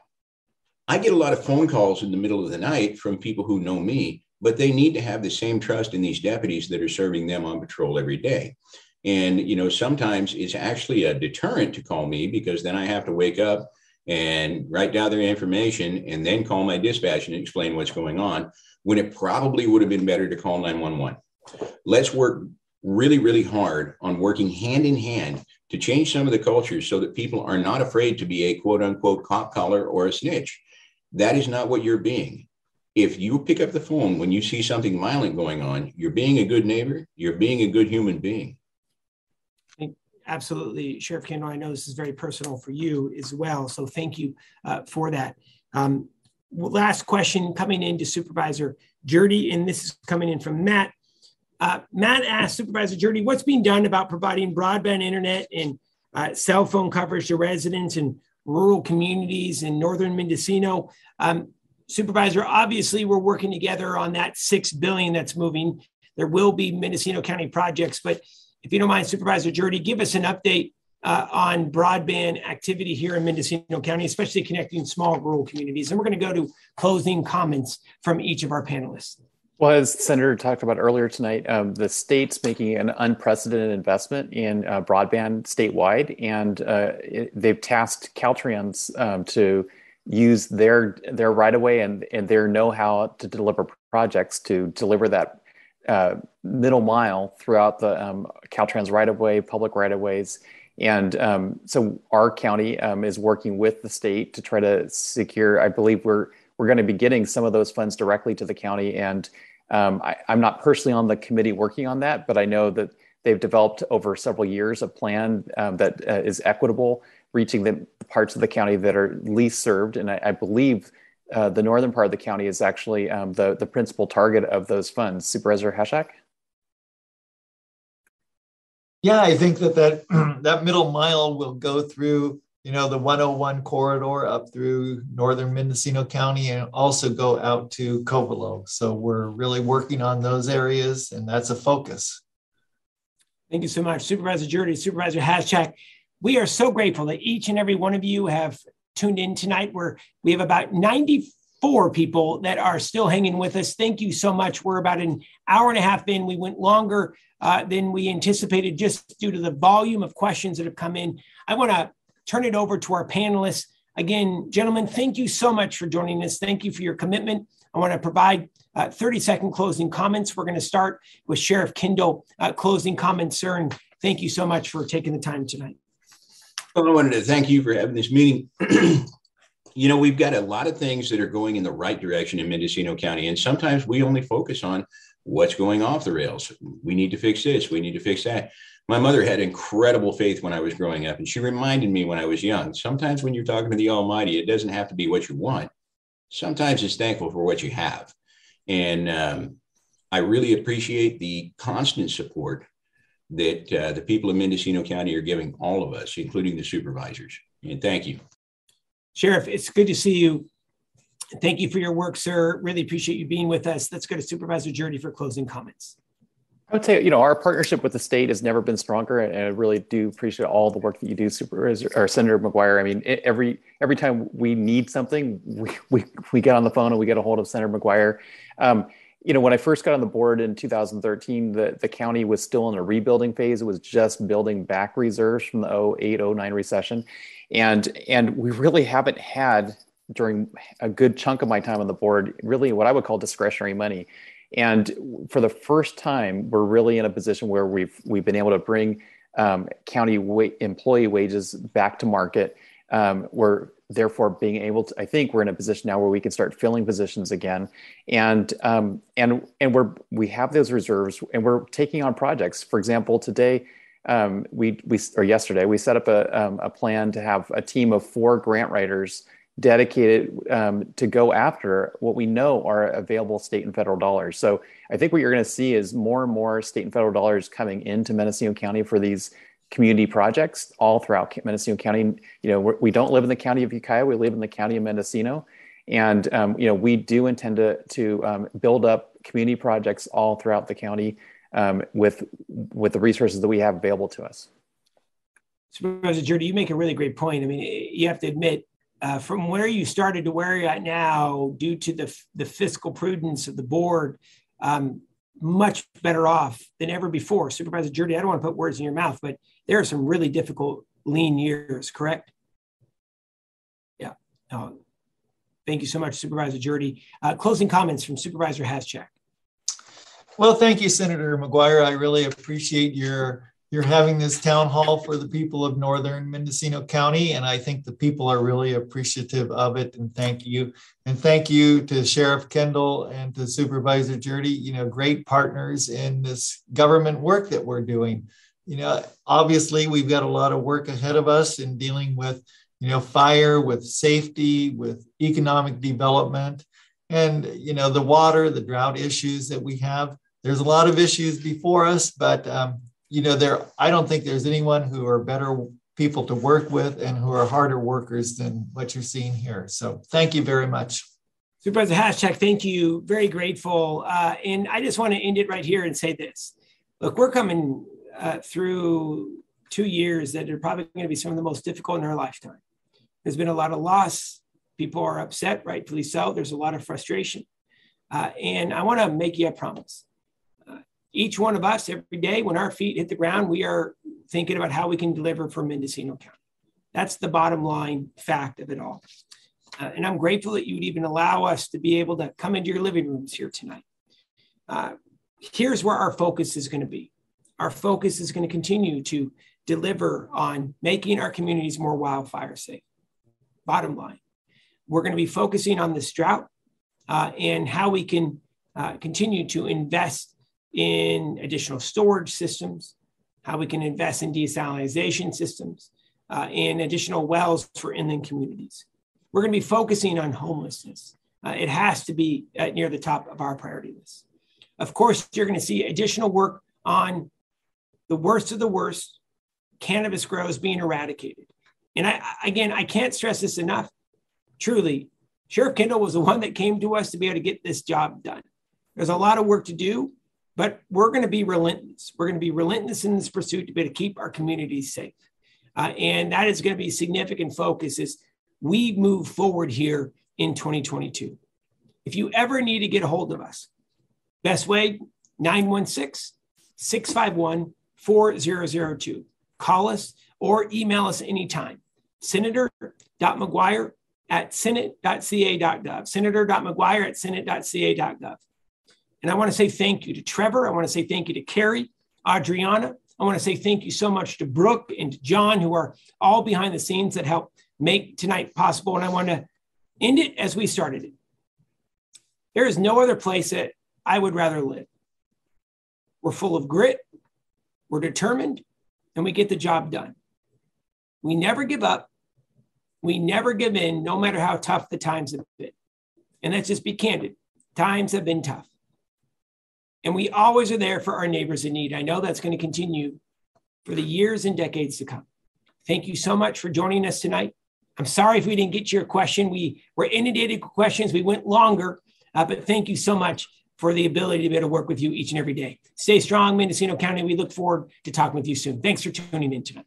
I get a lot of phone calls in the middle of the night from people who know me, but they need to have the same trust in these deputies that are serving them on patrol every day. And, you know, sometimes it's actually a deterrent to call me because then I have to wake up and write down their information and then call my dispatch and explain what's going on when it probably would have been better to call 911. Let's work really, really hard on working hand in hand to change some of the cultures so that people are not afraid to be a quote unquote cop collar or a snitch. That is not what you're being. If you pick up the phone when you see something violent going on, you're being a good neighbor, you're being a good human being. Absolutely, Sheriff Kendall. I know this is very personal for you as well. So thank you uh, for that. Um, last question coming in to Supervisor Gjerde, and this is coming in from Matt. Uh, Matt asked Supervisor Gjerde, what's being done about providing broadband internet and uh, cell phone coverage to residents in rural communities in northern Mendocino. Um, Supervisor, obviously, we're working together on that six billion that's moving. There will be Mendocino County projects, but if you don't mind, Supervisor Gjerde, give us an update uh, on broadband activity here in Mendocino County, especially connecting small rural communities. And we're going to go to closing comments from each of our panelists. Well, as Senator talked about earlier tonight, um, the state's making an unprecedented investment in uh, broadband statewide, and uh, it, they've tasked Caltrans um, to use their their right of way and, and their know how to deliver projects to deliver that uh, middle mile throughout the um, Caltrans right of way, public right of ways. And um, so our county um, is working with the state to try to secure. I believe we're we're going to be getting some of those funds directly to the county and um, I, am not personally on the committee working on that, but I know that they've developed over several years a plan um, that uh, is equitable, reaching the parts of the county that are least served. And I, I believe uh, the northern part of the county is actually um, the, the principal target of those funds. Supervisor Haschak? Yeah, I think that that, that middle mile will go through you know, the 101 corridor up through northern Mendocino County and also go out to Covelo. So we're really working on those areas, and that's a focus. Thank you so much, Supervisor Gjerde, Supervisor Haschak. We are so grateful that each and every one of you have tuned in tonight. Where we have about 94 people that are still hanging with us. Thank you so much. We're about an hour and a half in. We went longer uh, than we anticipated just due to the volume of questions that have come in. I want to turn it over to our panelists. Again, gentlemen, thank you so much for joining us. Thank you for your commitment. I want to provide uh, 30 second closing comments. We're going to start with Sheriff Kendall uh, closing comments, sir. And thank you so much for taking the time tonight. Well, I wanted to thank you for having this meeting. you know, we've got a lot of things that are going in the right direction in Mendocino County, and sometimes we only focus on what's going off the rails. We need to fix this, we need to fix that my mother had incredible faith when I was growing up, and she reminded me when I was young sometimes when you're talking to the Almighty, it doesn't have to be what you want. Sometimes it's thankful for what you have. And um, I really appreciate the constant support that uh, the people of Mendocino County are giving all of us, including the supervisors. And thank you. Sheriff, it's good to see you. Thank you for your work, sir. Really appreciate you being with us. Let's go to Supervisor Gjerde for closing comments. I would say, you know, our partnership with the state has never been stronger, and I really do appreciate all the work that you do, Supervisor or Senator McGuire. I mean, every every time we need something, we, we, we get on the phone and we get a hold of Senator McGuire. Um, you know, when I first got on the board in 2013, the, the county was still in a rebuilding phase. It was just building back reserves from the 08, 09 recession. And, and we really haven't had during a good chunk of my time on the board, really what I would call discretionary money. And for the first time, we're really in a position where we've we've been able to bring um, county wa- employee wages back to market. Um, we're therefore being able to. I think we're in a position now where we can start filling positions again, and um, and and we're we have those reserves, and we're taking on projects. For example, today. Um, we we or yesterday we set up a, um, a plan to have a team of four grant writers dedicated um, to go after what we know are available state and federal dollars. So I think what you're going to see is more and more state and federal dollars coming into Mendocino County for these community projects all throughout Mendocino County. You know, we don't live in the county of Ukiah; we live in the county of Mendocino, and um, you know we do intend to to um, build up community projects all throughout the county um, with with the resources that we have available to us. Supervisor Gjerde, you make a really great point. I mean, you have to admit uh, from where you started to where you're at now, due to the, the fiscal prudence of the board, um, much better off than ever before. Supervisor Gjerde, I don't want to put words in your mouth, but there are some really difficult lean years, correct? Yeah. Thank you so much, Supervisor Gjerde. Uh, closing comments from Supervisor Haschak. Well, thank you, Senator McGuire. I really appreciate your you're having this town hall for the people of northern Mendocino County, and I think the people are really appreciative of it. And thank you, and thank you to Sheriff Kendall and to Supervisor Gjerde. You know, great partners in this government work that we're doing. You know, obviously we've got a lot of work ahead of us in dealing with you know fire, with safety, with economic development, and you know the water, the drought issues that we have. There's a lot of issues before us, but um, you know, there I don't think there's anyone who are better people to work with and who are harder workers than what you're seeing here. So thank you very much. Supervisor Haschak, thank you. Very grateful. Uh, and I just want to end it right here and say this. Look, we're coming uh, through two years that are probably going to be some of the most difficult in our lifetime. There's been a lot of loss. People are upset, rightfully so. There's a lot of frustration. Uh, and I want to make you a promise each one of us every day when our feet hit the ground, we are thinking about how we can deliver for Mendocino County. That's the bottom line fact of it all. Uh, and I'm grateful that you would even allow us to be able to come into your living rooms here tonight. Uh, here's where our focus is going to be. Our focus is going to continue to deliver on making our communities more wildfire safe. Bottom line, we're going to be focusing on this drought uh, and how we can uh, continue to invest in additional storage systems, how we can invest in desalination systems, uh, in additional wells for inland communities. We're going to be focusing on homelessness. Uh, it has to be uh, near the top of our priority list. Of course, you're going to see additional work on the worst of the worst cannabis grows being eradicated. And I, again, I can't stress this enough. Truly, Sheriff Kendall was the one that came to us to be able to get this job done. There's a lot of work to do. But we're going to be relentless. We're going to be relentless in this pursuit to be to keep our communities safe. Uh, and that is going to be a significant focus as we move forward here in 2022. If you ever need to get a hold of us, best way 916 651 4002. Call us or email us anytime. Senator.mcguire at senate.ca.gov. Senator.mcguire at senate.ca.gov. And I want to say thank you to Trevor. I want to say thank you to Carrie, Adriana. I want to say thank you so much to Brooke and to John, who are all behind the scenes that help make tonight possible. And I want to end it as we started it. There is no other place that I would rather live. We're full of grit, we're determined, and we get the job done. We never give up. We never give in, no matter how tough the times have been. And let's just be candid times have been tough. And we always are there for our neighbors in need. I know that's going to continue for the years and decades to come. Thank you so much for joining us tonight. I'm sorry if we didn't get your question. We were inundated with questions. We went longer, uh, but thank you so much for the ability to be able to work with you each and every day. Stay strong, Mendocino County. We look forward to talking with you soon. Thanks for tuning in tonight.